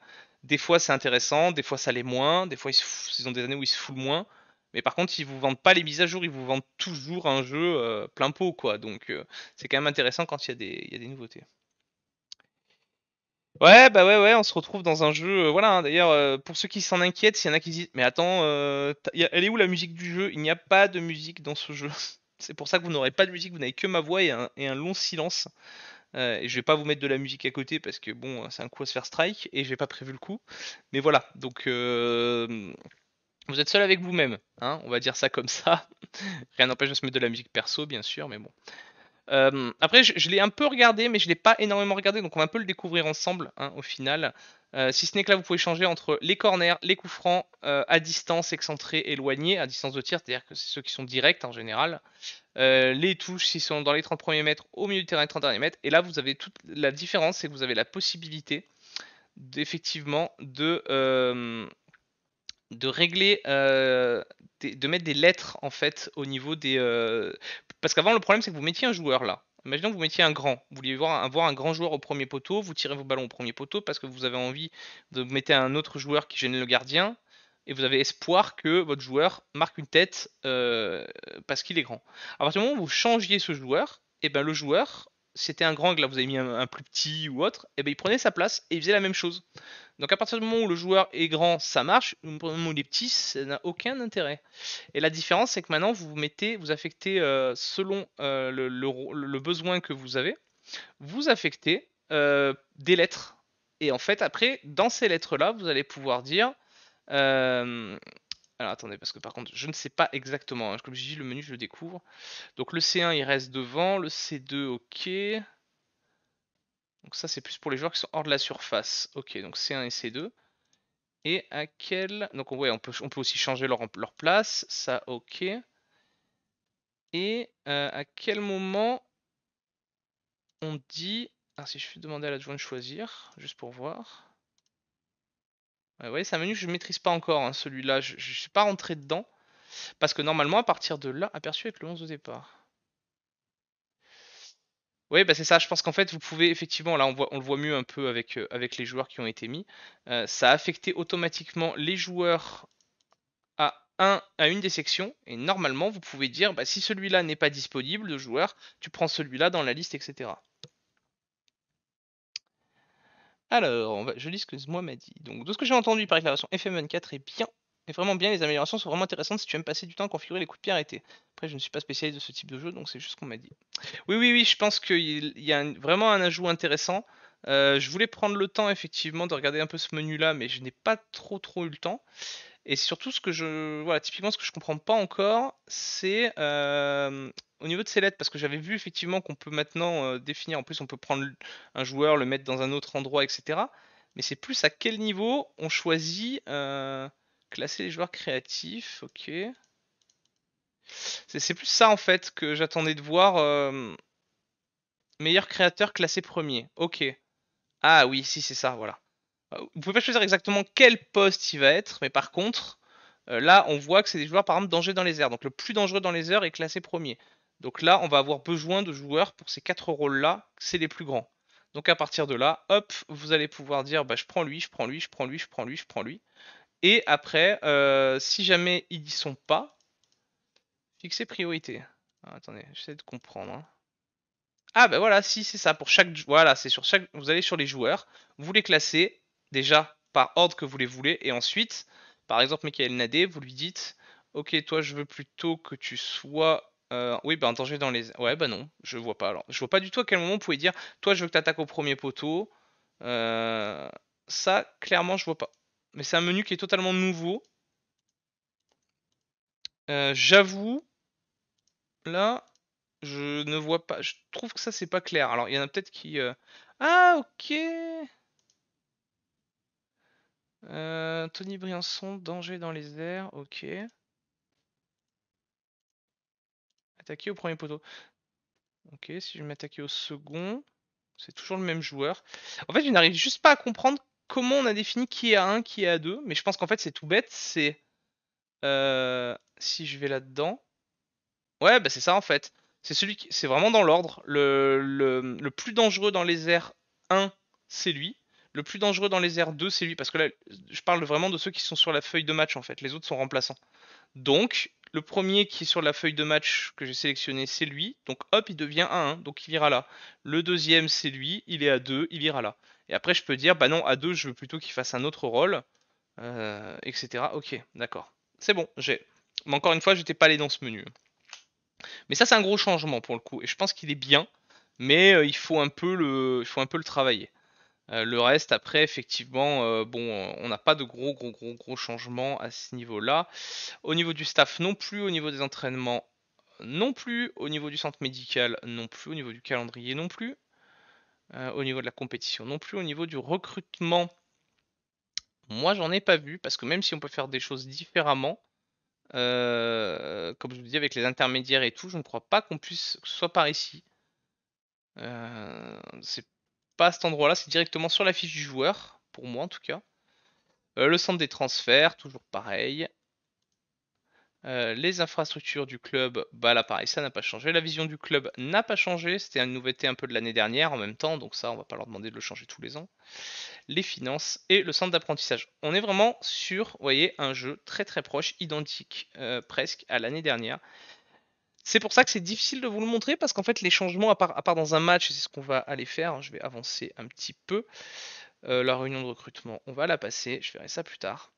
des fois c'est intéressant, des fois ça l'est moins, des fois ils, ont des années où ils se foutent moins. Mais par contre, ils vous vendent pas les mises à jour, ils vous vendent toujours un jeu plein pot, quoi. Donc c'est quand même intéressant quand il y a des nouveautés. Ouais, bah ouais, ouais, on se retrouve dans un jeu. Euh, voilà, hein, d'ailleurs, euh, pour ceux qui s'en inquiètent, s'il y en a qui disent, mais attends, euh, elle est où la musique du jeu? Il n'y a pas de musique dans ce jeu. C'est pour ça que vous n'aurez pas de musique, vous n'avez que ma voix et un, long silence. et je vais pas vous mettre de la musique à côté parce que bon, c'est un coup à se faire strike et j'ai pas prévu le coup. Mais voilà, donc vous êtes seul avec vous-même, hein, on va dire ça comme ça. Rien n'empêche de se mettre de la musique perso, bien sûr, mais bon. Euh, après, je, l'ai un peu regardé, mais je l'ai pas énormément regardé, donc on va un peu le découvrir ensemble hein, au final. Euh, si ce n'est que là, vous pouvez changer entre les corners, les coups francs, euh, à distance, excentré, éloigné, à distance de tir, c'est-à-dire que c'est ceux qui sont directs en général. les touches, s'ils sont dans les 30 premiers mètres, au milieu du terrain, les 30 derniers mètres. Et là, vous avez toute la différence, c'est que vous avez la possibilité d'effectivement de de régler, euh, de mettre des lettres en fait au niveau des. Euh, parce qu'avant le problème c'est que vous mettiez un joueur là. Imaginons que vous mettiez un grand. Vous vouliez voir, un grand joueur au premier poteau, vous tirez vos ballons au premier poteau parce que vous avez envie de mettre un autre joueur qui gêne le gardien et vous avez espoir que votre joueur marque une tête euh, parce qu'il est grand. À partir du moment où vous changiez ce joueur, et eh ben le joueur, c'était un grand que là vous avez mis un, plus petit ou autre, et eh ben il prenait sa place et il faisait la même chose. Donc à partir du moment où le joueur est grand, ça marche. Au moment où il est petit, ça n'a aucun intérêt. Et la différence, c'est que maintenant, vous mettez, vous affectez euh, selon euh, le, besoin que vous avez, vous affectez euh, des lettres. Et en fait, après, dans ces lettres-là, vous allez pouvoir dire. Alors attendez, parce que par contre, je ne sais pas exactement. Hein. Comme je dis, le menu, je le découvre. Donc le C1, il reste devant. Le C2, ok. Donc ça, c'est plus pour les joueurs qui sont hors de la surface. Ok, donc C1 et C2. Et à quel... Donc on peut, aussi changer leur, place. Ça, ok. Et euh, à quel moment on dit... Ah, si je fais demander à l'adjoint de choisir, juste pour voir. Ouais, ouais c'est un menu que je ne maîtrise pas encore, hein, celui-là. Je ne suis pas rentré dedans. Parce que normalement, à partir de là, aperçu avec le 11 au départ. Oui, bah c'est ça. Je pense qu'en fait, vous pouvez effectivement, là, on, voit, on le voit mieux un peu avec, euh, avec les joueurs qui ont été mis. Euh, ça a affecté automatiquement les joueurs à, un, à une des sections. Et normalement, vous pouvez dire, bah, si celui-là n'est pas disponible, de joueur, tu prends celui-là dans la liste, etc. Alors, je lis ce que moi m'a dit. Donc, de ce que j'ai entendu par déclaration, FM24 est bien et vraiment bien, les améliorations sont vraiment intéressantes si tu aimes passer du temps à configurer les coups de pied arrêtés. Après, je ne suis pas spécialiste de ce type de jeu, donc c'est juste ce qu'on m'a dit. Oui, oui, oui, je pense qu'il y a vraiment un ajout intéressant. Euh, je voulais prendre le temps, effectivement, de regarder un peu ce menu-là, mais je n'ai pas trop trop eu le temps. Et surtout, ce que je, voilà, typiquement, ce que je comprends pas encore, c'est euh, au niveau de ces lettres, parce que j'avais vu effectivement qu'on peut maintenant euh, définir. En plus, on peut prendre un joueur, le mettre dans un autre endroit, etc. Mais c'est plus à quel niveau on choisit Classer les joueurs créatifs, ok. C'est plus ça en fait que j'attendais de voir. Euh, meilleur créateur classé premier. Ok. Ah oui, si c'est ça, voilà. Euh, vous pouvez pas choisir exactement quel poste il va être, mais par contre, euh, là on voit que c'est des joueurs par exemple danger dans les airs. Donc le plus dangereux dans les airs est classé premier. Donc là on va avoir besoin de joueurs pour ces quatre rôles là, c'est les plus grands. Donc à partir de là, hop, vous allez pouvoir dire bah je prends lui, je prends lui, je prends lui, je prends lui, je prends lui. Et après, euh, si jamais ils n'y sont pas, fixer priorité. Ah, attendez, j'essaie de comprendre. Hein. Ah ben voilà, si c'est ça, pour chaque... Voilà, c'est sur chaque... Vous allez sur les joueurs, vous les classez déjà par ordre que vous les voulez, et ensuite, par exemple, Michael Nadé, vous lui dites, ok, toi je veux plutôt que tu sois... Euh, oui, ben en danger dans les... Ouais, bah non, je vois pas alors. Je vois pas du tout à quel moment vous pouvez dire, toi je veux que tu attaques au premier poteau. Euh, ça, clairement, je vois pas. Mais c'est un menu qui est totalement nouveau. Euh, j'avoue, là, je ne vois pas. Je trouve que ça, c'est pas clair. Alors, il y en a peut-être qui. Ah, ok. Euh, Tony Briançon, danger dans les airs, ok. Attaquer au premier poteau. Ok, si je m'attaquer au second, c'est toujours le même joueur. En fait, je n'arrive juste pas à comprendre comment on a défini qui est à 1, qui est à 2. Mais je pense qu'en fait, c'est tout bête. C'est... Euh, si je vais là-dedans... Ouais, bah c'est ça en fait. C'est celui qui... C'est vraiment dans l'ordre. Le, le, le plus dangereux dans les airs 1, c'est lui. Le plus dangereux dans les airs 2, c'est lui. Parce que là, je parle vraiment de ceux qui sont sur la feuille de match en fait. Les autres sont remplaçants. Donc, le premier qui est sur la feuille de match que j'ai sélectionné, c'est lui. Donc hop, il devient à 1, donc il ira là. Le deuxième, c'est lui, il est à 2, il ira là. Et après, je peux dire, bah non, à 2, je veux plutôt qu'il fasse un autre rôle, euh, etc. Ok, d'accord. C'est bon, j'ai. Mais encore une fois, j'étais pas allé dans ce menu. Mais ça, c'est un gros changement pour le coup. Et je pense qu'il est bien, mais euh, il, faut un peu il faut un peu le travailler. Euh, le reste, après, effectivement, euh, bon, on n'a pas de gros, gros, gros, gros changements à ce niveau-là. Au niveau du staff, non plus. Au niveau des entraînements, non plus. Au niveau du centre médical, non plus. Au niveau du calendrier, non plus. Euh, au niveau de la compétition, non plus. Au niveau du recrutement, moi, j'en ai pas vu. Parce que même si on peut faire des choses différemment, comme je vous dis, avec les intermédiaires et tout, je ne crois pas qu'on puisse, que ce soit par ici. c'est pas à cet endroit-là, c'est directement sur la fiche du joueur, pour moi en tout cas. Euh, le centre des transferts, toujours pareil. Euh, les infrastructures du club, bah là pareil, ça n'a pas changé. La vision du club n'a pas changé, c'était une nouveauté un peu de l'année dernière en même temps, donc ça on va pas leur demander de le changer tous les ans. Les finances et le centre d'apprentissage. On est vraiment sur, voyez, un jeu très très proche, identique euh, presque à l'année dernière. C'est pour ça que c'est difficile de vous le montrer parce qu'en fait les changements, à part, dans un match, c'est ce qu'on va aller faire, je vais avancer un petit peu. Euh, la réunion de recrutement, on va la passer, je verrai ça plus tard.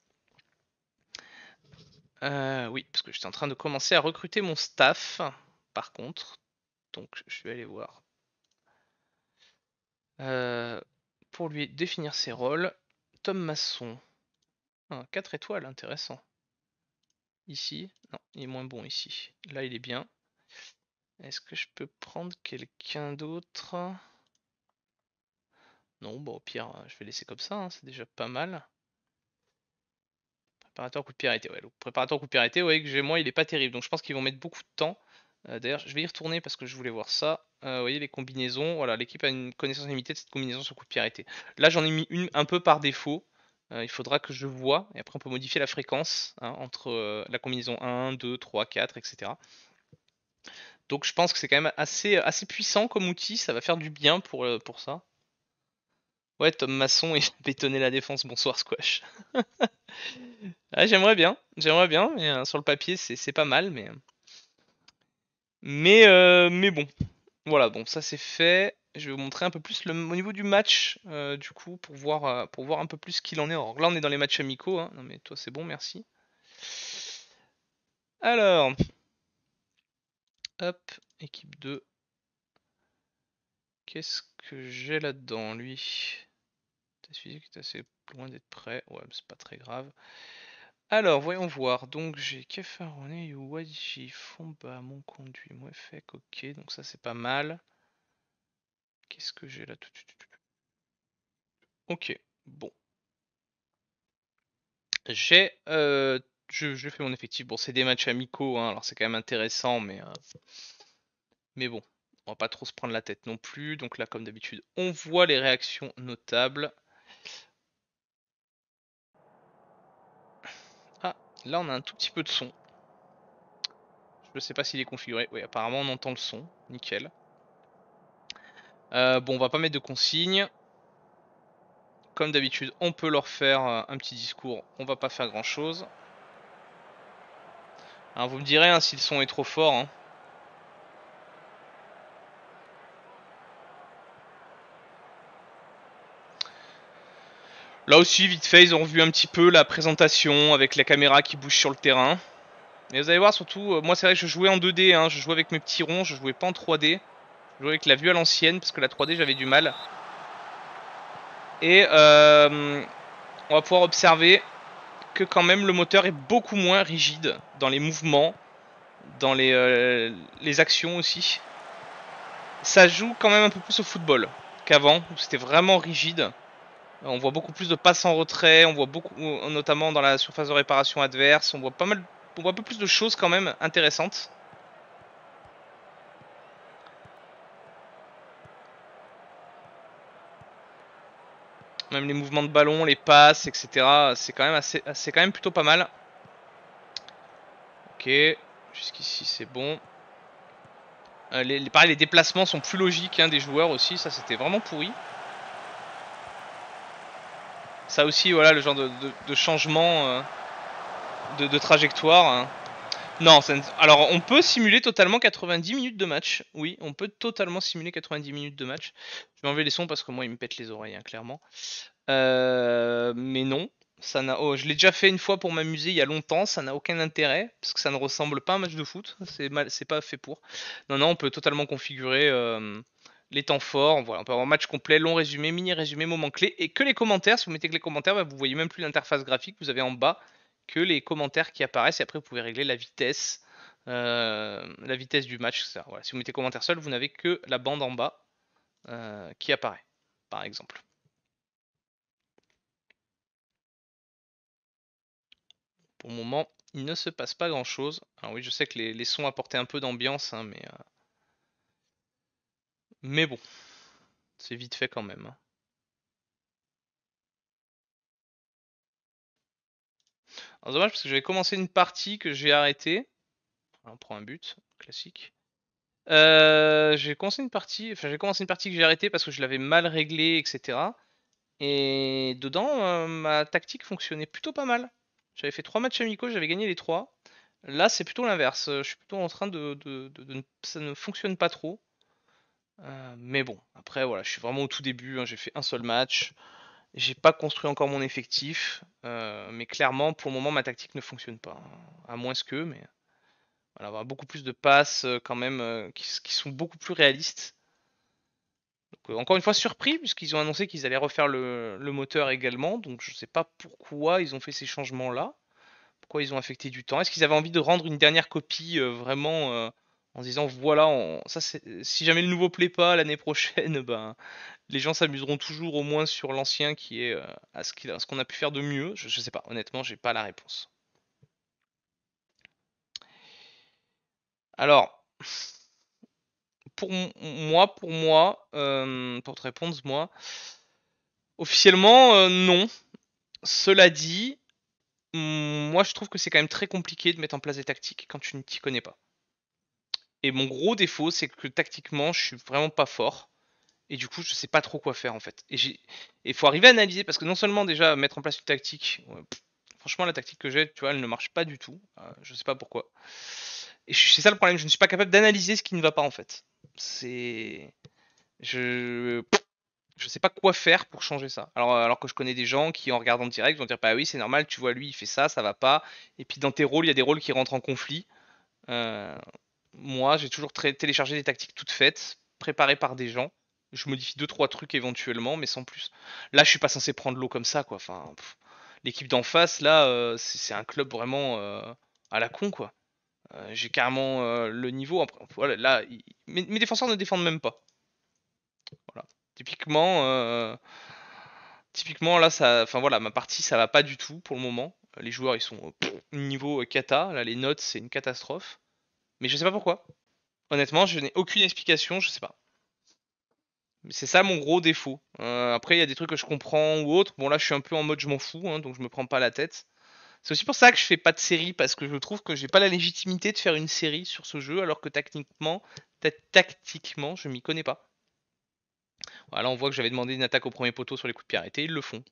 Euh, oui, parce que j'étais en train de commencer à recruter mon staff, par contre. Donc je vais aller voir. Euh, pour lui définir ses rôles, Tom Masson. 4 ah, étoiles, intéressant. Ici, non, il est moins bon ici. Là, il est bien. Est-ce que je peux prendre quelqu'un d'autre? Non, bon au pire, je vais laisser comme ça, hein, c'est déjà pas mal. Préparateur coup de pied arrêté, ouais. Le préparateur coup de pied arrêté, ouais, que j'ai moi, il est pas terrible. Donc je pense qu'ils vont mettre beaucoup de temps. Euh, d'ailleurs, je vais y retourner parce que je voulais voir ça. Euh, vous voyez les combinaisons, voilà, l'équipe a une connaissance limitée de cette combinaison sur coup de pied arrêté. Là, j'en ai mis une un peu par défaut. Euh, il faudra que je vois, et après on peut modifier la fréquence hein, entre la combinaison 1, 2, 3, 4, etc. Donc je pense que c'est quand même assez, puissant comme outil, ça va faire du bien pour, euh, ça. Ouais, Tom Masson et bétonner la défense, bonsoir Squash. j'aimerais bien, j'aimerais bien, mais euh, sur le papier c'est pas mal, mais... Mais, euh, mais bon, voilà, bon ça c'est fait. Je vais vous montrer un peu plus le, au niveau du match, du coup, pour voir, pour voir un peu plus ce qu'il en est. Alors là on est dans les matchs amicaux, hein. non mais toi c'est bon, merci. Alors, Hop, équipe 2. Qu'est-ce que j'ai là-dedans, lui? Test physique est assez loin d'être prêt. Ouais, c'est pas très grave. Alors, voyons voir. Donc, j'ai Kefarone, Wadji, Fomba, mon conduit, Mouefek, ok. Donc, ça, c'est pas mal. Qu'est-ce que j'ai là? Ok, bon. J'ai euh, je, fais mon effectif. Bon, c'est des matchs amicaux, hein, alors c'est quand même intéressant, mais, euh, mais bon, on va pas trop se prendre la tête non plus. Donc là, comme d'habitude, on voit les réactions notables. Ah, là on a un tout petit peu de son. Je ne sais pas s'il est configuré. Oui, apparemment on entend le son. Nickel. Euh, bon, on va pas mettre de consignes. Comme d'habitude, on peut leur faire euh, un petit discours. On va pas faire grand chose. Hein, vous me direz hein, si le son est trop fort. Hein. Là aussi, vite fait, ils ont vu un petit peu la présentation avec la caméra qui bouge sur le terrain. Et vous allez voir surtout, euh, moi c'est vrai que je jouais en 2D, hein, je jouais avec mes petits ronds, je jouais pas en 3D. Je jouais avec la vue à l'ancienne parce que la 3D j'avais du mal. Et euh, on va pouvoir observer que quand même le moteur est beaucoup moins rigide dans les mouvements, dans les, euh, les actions aussi. Ça joue quand même un peu plus au football qu'avant, où c'était vraiment rigide. On voit beaucoup plus de passes en retrait, on voit beaucoup, notamment dans la surface de réparation adverse, on voit pas mal, on voit un peu plus de choses quand même intéressantes. Même les mouvements de ballon, les passes, etc. C'est quand même plutôt pas mal. Ok, jusqu'ici c'est bon. Euh, les, pareil, les déplacements sont plus logiques hein, des joueurs aussi, ça c'était vraiment pourri. Ça aussi, voilà, le genre de, changement euh, de, trajectoire. Hein. Non, alors on peut simuler totalement 90 minutes de match. Oui, on peut totalement simuler 90 minutes de match. Je vais enlever les sons parce que moi il me pète les oreilles, hein, clairement. Euh, mais non, ça n'a. Oh, je l'ai déjà fait une fois pour m'amuser il y a longtemps. Ça n'a aucun intérêt parce que ça ne ressemble pas à un match de foot. C'est mal, c'est pas fait pour. Non, non, on peut totalement configurer. Euh, les temps forts, voilà, on peut avoir match complet, long résumé, mini résumé, moment clé, et que les commentaires, si vous mettez que les commentaires, bah, vous voyez même plus l'interface graphique, vous avez en bas que les commentaires qui apparaissent, et après vous pouvez régler la vitesse, euh, la vitesse du match. Voilà, si vous mettez commentaire seul, vous n'avez que la bande en bas euh, qui apparaît, par exemple. Pour le moment, il ne se passe pas grand chose. Alors oui, je sais que les, sons apportaient un peu d'ambiance, hein, mais euh, mais bon, c'est vite fait quand même. Hein. Alors dommage parce que j'avais commencé une partie que j'ai arrêtée. On prend un but, classique. Euh, j'ai commencé une partie, enfin j'ai commencé une partie que j'ai arrêtée parce que je l'avais mal réglée, etc. Et dedans, euh, ma tactique fonctionnait plutôt pas mal. J'avais fait trois matchs amicaux, j'avais gagné les trois. Là, c'est plutôt l'inverse. Je suis plutôt en train de, ça ne fonctionne pas trop. Euh, mais bon, après voilà, je suis vraiment au tout début, hein, j'ai fait un seul match, j'ai pas construit encore mon effectif, euh, mais clairement pour le moment ma tactique ne fonctionne pas, hein, à moins que, mais voilà, avoir beaucoup plus de passes euh, quand même qui, sont beaucoup plus réalistes. encore une fois surpris puisqu'ils ont annoncé qu'ils allaient refaire le, le, moteur également, donc je sais pas pourquoi ils ont fait ces changements là, pourquoi ils ont affecté du temps. Est-ce qu'ils avaient envie de rendre une dernière copie vraiment en disant voilà, ça si jamais le nouveau plaît pas l'année prochaine, ben les gens s'amuseront toujours au moins sur l'ancien qui est euh, à ce qu'on a pu faire de mieux. Je, sais pas, honnêtement, j'ai pas la réponse. Alors, pour moi, pour moi, euh, pour te répondre, moi, officiellement, euh, non. Cela dit, moi je trouve que c'est quand même très compliqué de mettre en place des tactiques quand tu ne t'y connais pas. Et mon gros défaut, c'est que tactiquement, je suis vraiment pas fort. Et du coup, je sais pas trop quoi faire en fait. Et il faut arriver à analyser parce que non seulement déjà mettre en place une tactique, franchement, la tactique que j'ai, tu vois, elle ne marche pas du tout. Euh, je sais pas pourquoi. Et c'est ça le problème, je ne suis pas capable d'analyser ce qui ne va pas en fait. C'est. Je. Je sais pas quoi faire pour changer ça. Alors, alors que je connais des gens qui, en regardant direct, vont dire Bah oui, c'est normal, tu vois, lui, il fait ça, ça va pas. Et puis dans tes rôles, il y a des rôles qui rentrent en conflit. Euh, moi, j'ai toujours téléchargé des tactiques toutes faites, préparées par des gens. Je modifie deux trois trucs éventuellement, mais sans plus. Là, je suis pas censé prendre l'eau comme ça, quoi. Enfin, l'équipe d'en face, là, euh, c'est un club vraiment euh, à la con, quoi. Euh, j'ai carrément le niveau. Voilà, là, mes, défenseurs ne défendent même pas. Voilà. Typiquement, typiquement là, ça, enfin voilà, ma partie, ça va pas du tout pour le moment. Les joueurs, ils sont niveau cata. Là, les notes, c'est une catastrophe. Mais je sais pas pourquoi. Honnêtement, je n'ai aucune explication, je sais pas. C'est ça mon gros défaut. Euh, après, il y a des trucs que je comprends ou autres. Bon, là, je suis un peu en mode je m'en fous, hein, donc je me prends pas la tête. C'est aussi pour ça que je fais pas de série, parce que je trouve que j'ai pas la légitimité de faire une série sur ce jeu, alors que tactiquement, tactiquement, je m'y connais pas. Voilà, on voit que j'avais demandé une attaque au premier poteau sur les coups de pied arrêtés, ils le font.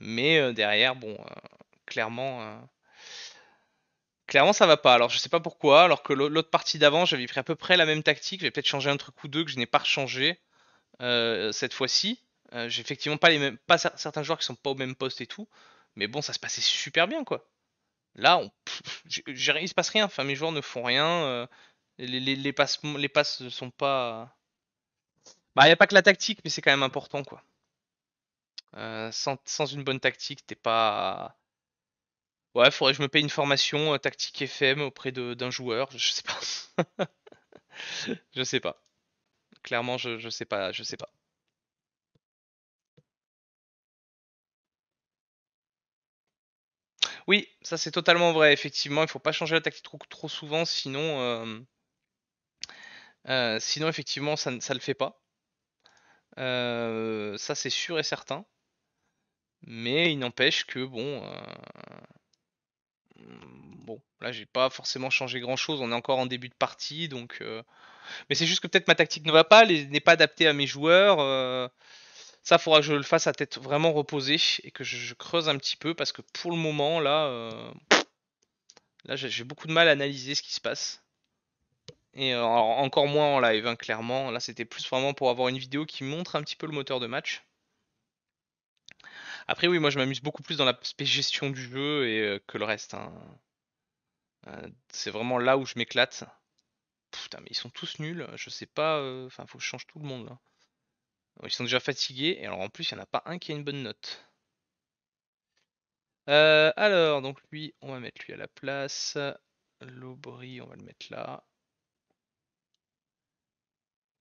Mais euh, derrière, bon, euh, clairement, euh, clairement ça va pas. Alors je sais pas pourquoi, alors que l'autre partie d'avant j'avais pris à peu près la même tactique, j'avais peut-être changé un truc ou deux que je n'ai pas changé euh, cette fois-ci. Euh, j'ai effectivement pas les mêmes, pas certains joueurs qui sont pas au même poste et tout, mais bon ça se passait super bien quoi. Là, on, il se passe rien. Enfin, mes joueurs ne font rien. les, passes, les passes ne sont pas. Bah, n'y a pas que la tactique, mais c'est quand même important, quoi. sans, sans, une bonne tactique, t'es pas. Ouais, faudrait que je me paye une formation euh, tactique FM auprès d'un joueur, je sais pas. je sais pas. clairement, je, je sais pas, je sais pas. Oui, ça c'est totalement vrai. Effectivement, il faut pas changer la tactique trop, trop souvent, sinon, euh, euh, sinon effectivement, ça, ne- le fait pas. Ça c'est sûr et certain. Mais il n'empêche que bon, bon, là j'ai pas forcément changé grand-chose. On est encore en début de partie, donc. euh, Mais c'est juste que peut-être ma tactique ne va pas, n'est pas adaptée à mes joueurs. euh, Ça, faudra que je le fasse à tête vraiment reposée et que je, creuse un petit peu parce que pour le moment, là, euh, là, j'ai beaucoup de mal à analyser ce qui se passe. Et encore moins en live, hein, clairement. Là, c'était plus vraiment pour avoir une vidéo qui montre un petit peu le moteur de match. Après, oui, moi, je m'amuse beaucoup plus dans l'aspect gestion du jeu et euh, que le reste. hein. Euh, c'est vraiment là où je m'éclate. Putain, mais ils sont tous nuls. Je sais pas. euh, Enfin, faut que je change tout le monde là. Ils sont déjà fatigués. Et alors, en plus, il n'y en a pas un qui a une bonne note. Alors, donc lui, on va mettre lui à la place. L'Aubry, on va le mettre là.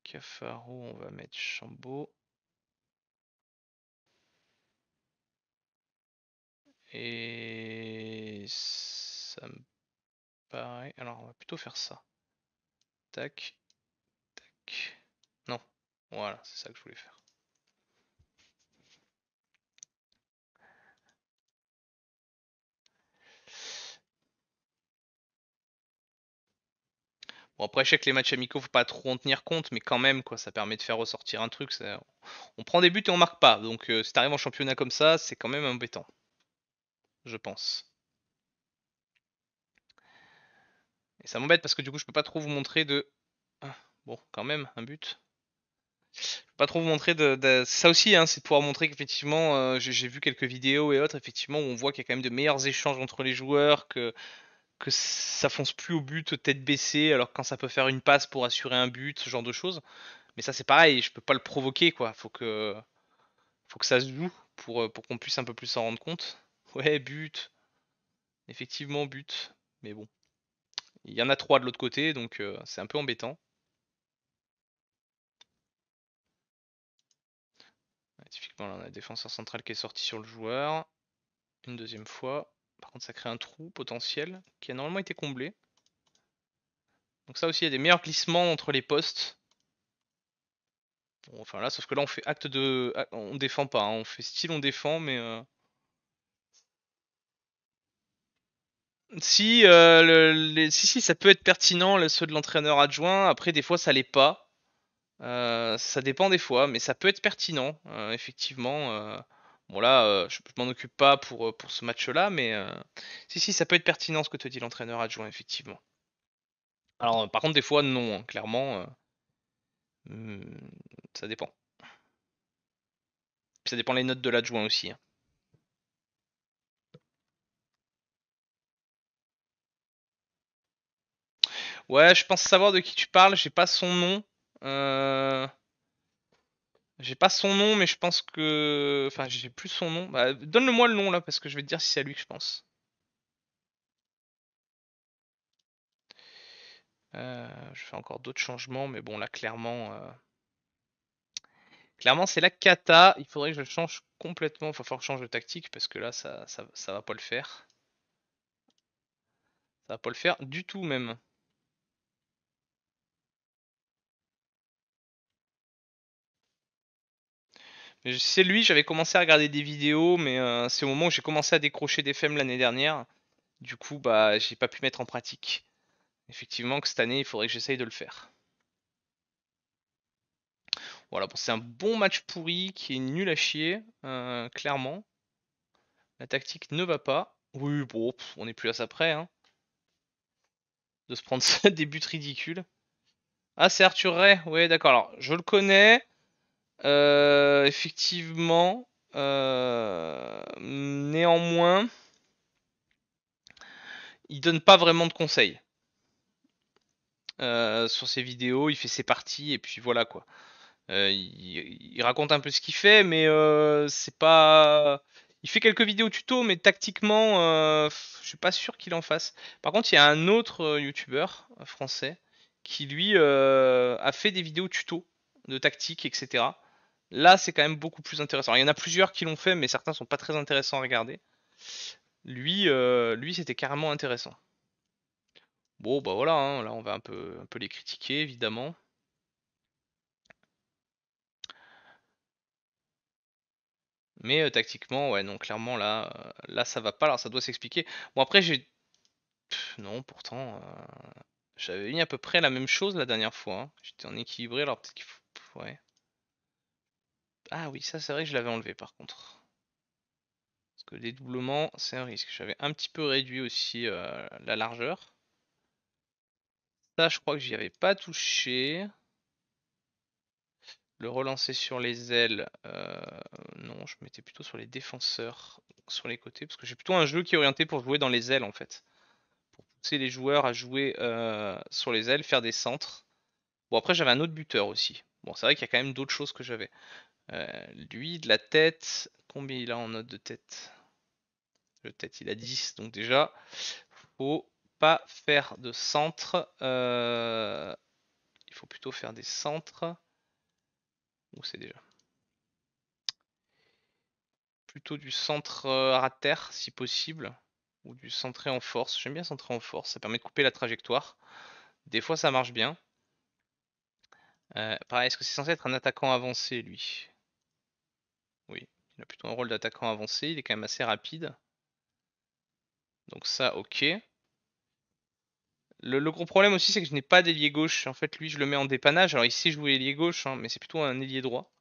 Cafaro, on va mettre Chambaud. Et ça me paraît. Alors, on va plutôt faire ça. Tac, tac. Non, voilà, c'est ça que je voulais faire. Bon, après, je sais que les matchs amicaux, faut pas trop en tenir compte, mais quand même, quoi, ça permet de faire ressortir un truc. On prend des buts et on marque pas. Donc, euh, si t'arrives en championnat comme ça, c'est quand même embêtant. Je pense. Et ça m'embête parce que du coup, je peux pas trop vous montrer de. Ah, bon, quand même, un but. Je peux pas trop vous montrer de. Ça aussi, hein, c'est de pouvoir montrer qu'effectivement, euh, j'ai j'ai vu quelques vidéos et autres, effectivement, où on voit qu'il y a quand même de meilleurs échanges entre les joueurs, que que ça fonce plus au but tête baissée, alors que quand ça peut faire une passe pour assurer un but, ce genre de choses. Mais ça, c'est pareil, je peux pas le provoquer, quoi. Faut que faut que ça se joue pour euh, pour qu'on puisse un peu plus s'en rendre compte. Ouais, but. Effectivement, but. Mais bon. Il y en a trois de l'autre côté, donc euh, c'est un peu embêtant. Typiquement, là, on a un défenseur central qui est sorti sur le joueur. Une deuxième fois. Par contre, ça crée un trou potentiel qui a normalement été comblé. Donc ça aussi, il y a des meilleurs glissements entre les postes. Bon, enfin là, sauf que là, on fait acte de... On défend pas, hein, on fait style on défend, mais... euh, Si, euh, si, ça peut être pertinent, le- ceux de l'entraîneur adjoint. Après, des fois, ça l'est pas. Euh, ça dépend des fois, mais ça peut être pertinent, euh, effectivement. Bon là, je, je m'en occupe pas pour, pour ce match-là, mais si, si, ça peut être pertinent ce que te dit l'entraîneur adjoint, effectivement. Alors, par contre, des fois, non, hein, clairement, hmm, ça dépend. Ça dépend les notes de l'adjoint aussi. hein. Ouais, je pense savoir de qui tu parles, j'ai pas son nom. Euh, J'ai pas son nom, mais je pense que... Enfin, j'ai plus son nom. Bah, donne-le-moi le nom, là, parce que je vais te dire si c'est à lui que je pense. Euh, je fais encore d'autres changements, mais bon, là, clairement... euh, Clairement, c'est la cata. Il faudrait que je le change complètement. Il va falloir que je change de tactique, parce que là, ça, ça, ça va pas le faire. Ça va pas le faire du tout, même. C'est lui, j'avais commencé à regarder des vidéos, mais euh, c'est au moment où j'ai commencé à décrocher des femmes l'année dernière. Du coup, bah, j'ai pas pu mettre en pratique. Effectivement, que cette année, il faudrait que j'essaye de le faire. Voilà, bon, c'est un bon match pourri qui est nul à chier, euh, clairement. La tactique ne va pas. Oui, bon, on est plus à ça près, hein, de se prendre des buts ridicules. Ah, c'est Arthur Ray, ouais, d'accord. Alors, je le connais. Euh, effectivement. Euh, néanmoins, il donne pas vraiment de conseils. Euh, sur ses vidéos, il fait ses parties et puis voilà quoi. Il, raconte un peu ce qu'il fait, mais c'est pas. Il fait quelques vidéos tuto, mais tactiquement, je suis pas sûr qu'il en fasse. Par contre, il y a un autre YouTuber euh, français qui lui a fait des vidéos tuto de tactique, etc. Là, c'est quand même beaucoup plus intéressant. Il y en a plusieurs qui l'ont fait, mais certains sont pas très intéressants à regarder. Lui, euh, lui c'était carrément intéressant. Bon, bah voilà, hein, là on va un peu, un peu les critiquer, évidemment. Mais euh, tactiquement, ouais, non, clairement, là, euh, là, ça va pas. Alors, ça doit s'expliquer. Bon, après, j'ai... non, pourtant, j'avais mis à peu près la même chose la dernière fois. Hein. J'étais en équilibré, alors peut-être qu'il faut... Ouais. Ah oui, ça, c'est vrai que je l'avais enlevé, par contre. Parce que les doublements, c'est un risque. J'avais un petit peu réduit aussi la largeur. Ça, je crois que j'y avais pas touché. Le relancer sur les ailes, euh, non, je mettais plutôt sur les défenseurs, sur les côtés, parce que j'ai plutôt un jeu qui est orienté pour jouer dans les ailes en fait. Pour pousser les joueurs à jouer euh, sur les ailes, faire des centres. Bon après j'avais un autre buteur aussi. Bon c'est vrai qu'il y a quand même d'autres choses que j'avais. Euh, lui, de la tête, combien il a en note de tête? Le tête il a 10, donc déjà, faut pas faire de centre. il faut plutôt faire des centres. Où c'est déjà? Plutôt du centre euh, à terre si possible. Ou du centré en force. J'aime bien centrer en force. Ça permet de couper la trajectoire. Des fois ça marche bien. Euh, pareil, est-ce que c'est censé être un attaquant avancé lui? Il a plutôt un rôle d'attaquant avancé. Il est quand même assez rapide. Donc ça, ok. Le, gros problème aussi, c'est que je n'ai pas d'ailier gauche. En fait, lui, je le mets en dépannage. Alors, il sait jouer ailier gauche, hein, mais c'est plutôt un ailier droit.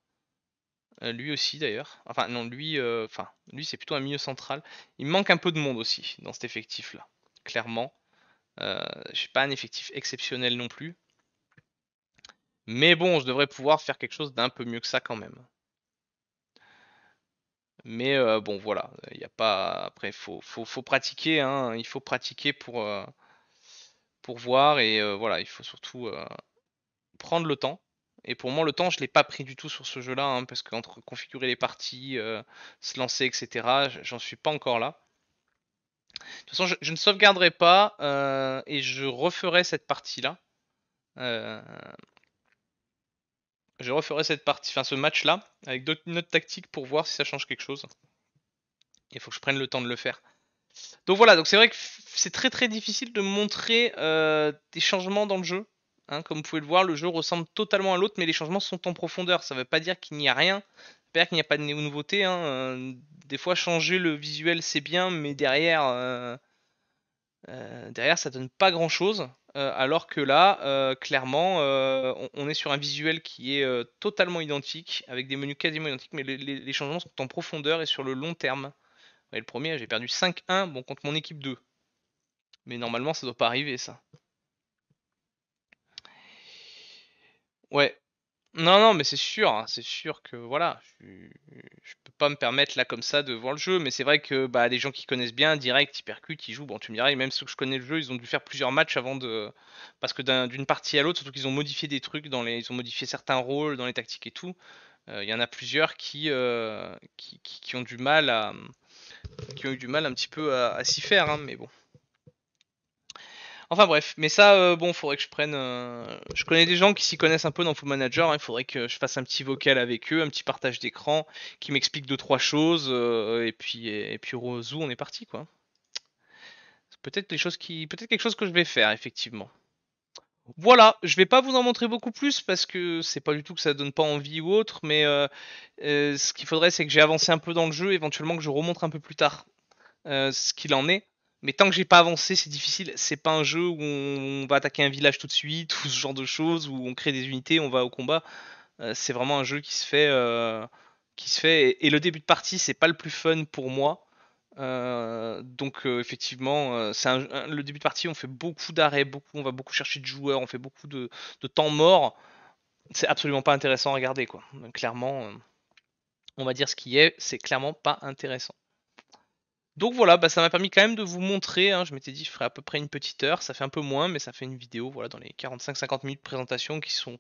Euh, lui aussi, d'ailleurs. Enfin, non, lui, euh, enfin, lui, c'est plutôt un milieu central. Il manque un peu de monde aussi dans cet effectif-là. Clairement. Euh, j'ai pas un effectif exceptionnel non plus. Mais bon, je devrais pouvoir faire quelque chose d'un peu mieux que ça quand même. Mais bon, voilà. Il n'y a pas. Après, il faut, faut, pratiquer. Hein. Il faut pratiquer pour pour voir et euh, voilà, il faut surtout euh, prendre le temps. Et pour moi, le temps, je l'ai pas pris du tout sur ce jeu-là, hein, parce qu'entre configurer les parties, euh, se lancer, etc., j'en suis pas encore là. De toute façon, je, ne sauvegarderai pas et je referai cette partie-là. Je referai cette partie, enfin ce match-là, avec une autre tactique pour voir si ça change quelque chose. Il faut que je prenne le temps de le faire. Donc voilà, donc c'est vrai que c'est très très difficile de montrer euh, des changements dans le jeu. Hein, comme vous pouvez le voir, le jeu ressemble totalement à l'autre, mais les changements sont en profondeur. Ça ne veut pas dire qu'il n'y a rien, pas qu'il n'y a pas de nouveauté. Hein. Euh, des fois, changer le visuel c'est bien, mais derrière, euh, derrière ça donne pas grand chose. Alors que là, clairement, on, est sur un visuel qui est totalement identique, avec des menus quasiment identiques, mais les changements sont en profondeur et sur le long terme le premier, j'ai perdu 5-1 bon, contre mon équipe 2. Mais normalement, ça doit pas arriver, ça. Ouais. Non, non, mais c'est sûr, hein, c'est sûr que voilà, je, je, peux pas me permettre là comme ça de voir le jeu, mais c'est vrai que bah, les gens qui connaissent bien, direct, ils ils jouent. Bon, tu me diras, même ceux que je connais le jeu, ils ont dû faire plusieurs matchs avant de. Parce que d'une partie à l'autre, surtout qu'ils ont modifié des trucs, dans les... ils ont modifié certains rôles dans les tactiques et tout. Euh, il y en a plusieurs qui, euh, qui, qui, ont du mal à, qui ont eu du mal un petit peu à, s'y faire, hein, mais bon. Enfin bref, mais ça, euh, bon, faudrait que je prenne. Euh, je connais des gens qui s'y connaissent un peu dans Full Manager. Hein, il faudrait que je fasse un petit vocal avec eux, un petit partage d'écran, qui m'explique deux trois choses, euh, et puis et, puis on est parti quoi. Peut-être les choses qui, peut-être quelque chose que je vais faire effectivement. Voilà, je vais pas vous en montrer beaucoup plus parce que c'est pas du tout que ça donne pas envie ou autre, mais ce qu'il faudrait c'est que j'ai avancé un peu dans le jeu, éventuellement que je remonte un peu plus tard ce qu'il en est. Mais tant que j'ai pas avancé, c'est difficile. C'est pas un jeu où on va attaquer un village tout de suite ou ce genre de choses où on crée des unités, on va au combat. c'est vraiment un jeu qui se fait, qui se fait. et le début de partie c'est pas le plus fun pour moi. Euh, donc euh, effectivement, euh, le début de partie, on fait beaucoup d'arrêts, on va beaucoup chercher de joueurs, on fait beaucoup de, temps mort. C'est absolument pas intéressant à regarder quoi. clairement, on va dire ce qui est, c'est clairement pas intéressant. Donc voilà, bah, ça m'a permis quand même de vous montrer. Hein, je m'étais dit, je ferais à peu près une petite heure. Ça fait un peu moins, mais ça fait une vidéo, voilà, dans les 45-50 minutes de présentation qui sont,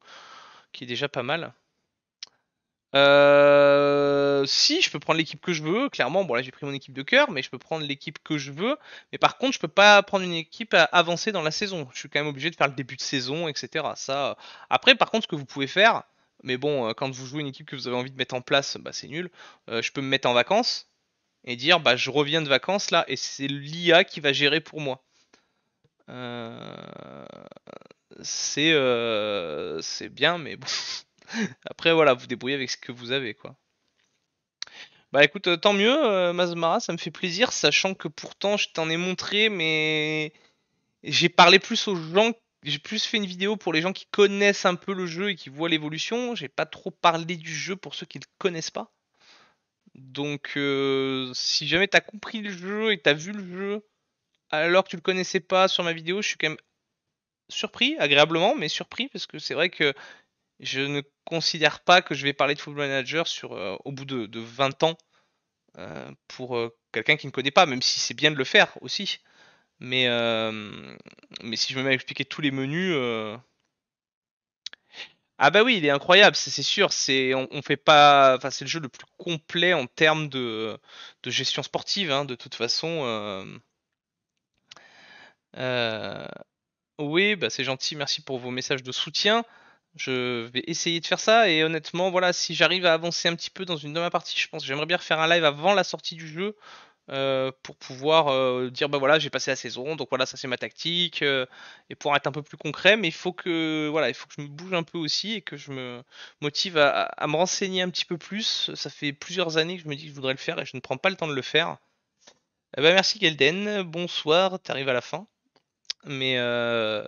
qui est déjà pas mal. Euh, si, je peux prendre l'équipe que je veux, clairement. Bon, là, j'ai pris mon équipe de cœur, mais je peux prendre l'équipe que je veux. Mais par contre, je peux pas prendre une équipe avancée dans la saison. Je suis quand même obligé de faire le début de saison, etc. Ça. Après, par contre, ce que vous pouvez faire, Mais bon, quand vous jouez une équipe que vous avez envie de mettre en place, bah c'est nul. je peux me mettre en vacances et dire bah je reviens de vacances là et c'est l'IA qui va gérer pour moi. c'est c'est bien, mais bon. Après voilà, vous débrouillez avec ce que vous avez quoi. Bah écoute, euh, tant mieux, euh, Mazmara, ça me fait plaisir, sachant que pourtant je t'en ai montré, mais j'ai parlé plus aux gens, j'ai plus fait une vidéo pour les gens qui connaissent un peu le jeu et qui voient l'évolution. J'ai pas trop parlé du jeu pour ceux qui ne connaissent pas. Donc euh, si jamais t'as compris le jeu et t'as vu le jeu alors que tu le connaissais pas sur ma vidéo, je suis quand même surpris, agréablement, mais surpris parce que c'est vrai que je ne considère pas que je vais parler de Football Manager sur, euh, au bout de, 20 ans euh, pour quelqu'un qui ne connaît pas, même si c'est bien de le faire aussi. Mais, mais si je me mets tous les menus. Ah bah oui, il est incroyable, c'est sûr. C'est on, fait pas, enfin c'est le jeu le plus complet en termes de, gestion sportive, hein, de toute façon. Oui, bah c'est gentil, merci pour vos messages de soutien. Je vais essayer de faire ça et honnêtement, voilà, si j'arrive à avancer un petit peu dans une de ma partie, je pense que j'aimerais bien faire un live avant la sortie du jeu euh, pour pouvoir euh, dire bah voilà, j'ai passé la saison, donc voilà, ça c'est ma tactique euh, et pour être un peu plus concret. Mais il faut que voilà, il faut que je me bouge un peu aussi et que je me motive à, me renseigner un petit peu plus. Ça fait plusieurs années que je me dis que je voudrais le faire et je ne prends pas le temps de le faire. Eh ben, merci Gelden, bonsoir, t'arrives à la fin. Mais, euh,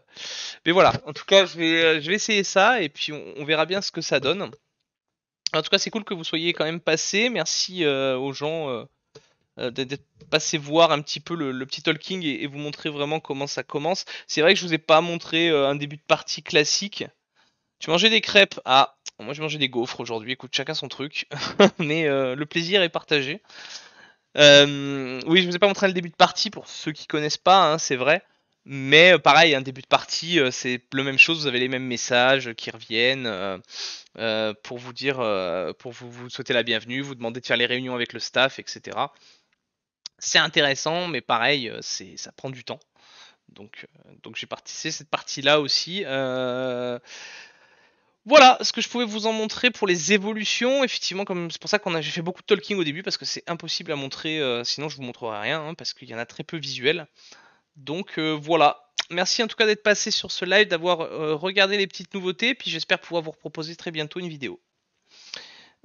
mais voilà, en tout cas, je vais, je vais essayer ça et puis on, verra bien ce que ça donne. En tout cas, c'est cool que vous soyez quand même passé. Merci euh, aux gens euh, d'être passés voir un petit peu le, petit talking et, vous montrer vraiment comment ça commence. C'est vrai que je vous ai pas montré un début de partie classique. Tu mangeais des crêpes. Ah, moi je mangeais des gaufres aujourd'hui. Écoute, chacun son truc. mais le plaisir est partagé. oui, je vous ai pas montré le début de partie pour ceux qui connaissent pas, hein, c'est vrai. Mais euh, pareil, un début de partie, euh, c'est le même chose. Vous avez les mêmes messages qui reviennent euh, pour vous dire, pour vous, vous, souhaiter la bienvenue, vous demander de faire les réunions avec le staff, etc. C'est intéressant, mais pareil, c'est ça prend du temps. Donc, donc j'ai participé cette partie-là aussi. Voilà ce que je pouvais vous en montrer pour les évolutions. Effectivement, c'est pour ça qu'on a j'ai fait beaucoup de talking au début parce que c'est impossible à montrer. sinon, je vous montrerai rien hein, parce qu'il y en a très peu visuel. Donc euh, voilà. Merci en tout cas d'être passé sur ce live, d'avoir euh, regardé les petites nouveautés, puis j'espère pouvoir vous proposer très bientôt une vidéo.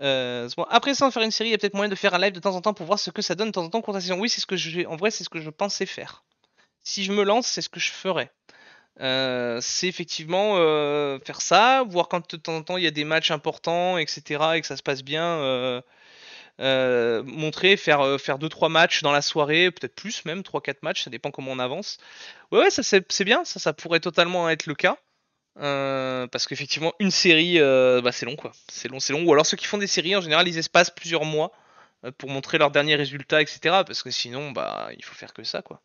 Euh, après ça, faire une série, il y a peut-être moyen de faire un live de temps en temps pour voir ce que ça donne de temps en temps contre la saison. Oui, c'est ce que je, en vrai, c'est ce que je pensais faire. Si je me lance, c'est ce que je ferais. c'est effectivement faire ça, voir quand de temps en temps il y a des matchs importants, etc., et que ça se passe bien. Euh, montrer, faire euh, faire deux trois matchs dans la soirée, peut-être plus même, 3-4 matchs, ça dépend comment on avance. Ouais, ouais, ça c'est bien, ça, ça pourrait totalement être le cas. Euh, parce qu'effectivement, une série, bah, c'est long quoi. C'est long, c'est long. Ou alors ceux qui font des séries, en général, ils espacent plusieurs mois pour montrer leurs derniers résultats, etc. Parce que sinon, bah, il faut faire que ça quoi.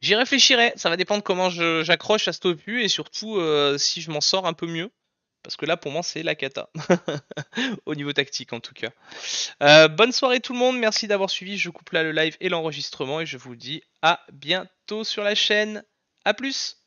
J'y réfléchirai, ça va dépendre comment j'accroche à ce topu et surtout si je m'en sors un peu mieux. Parce que là, pour moi, c'est la cata. Au niveau tactique, en tout cas. Euh, bonne soirée tout le monde. Merci d'avoir suivi. Je coupe là le live et l'enregistrement. Et je vous dis à bientôt sur la chaîne. A plus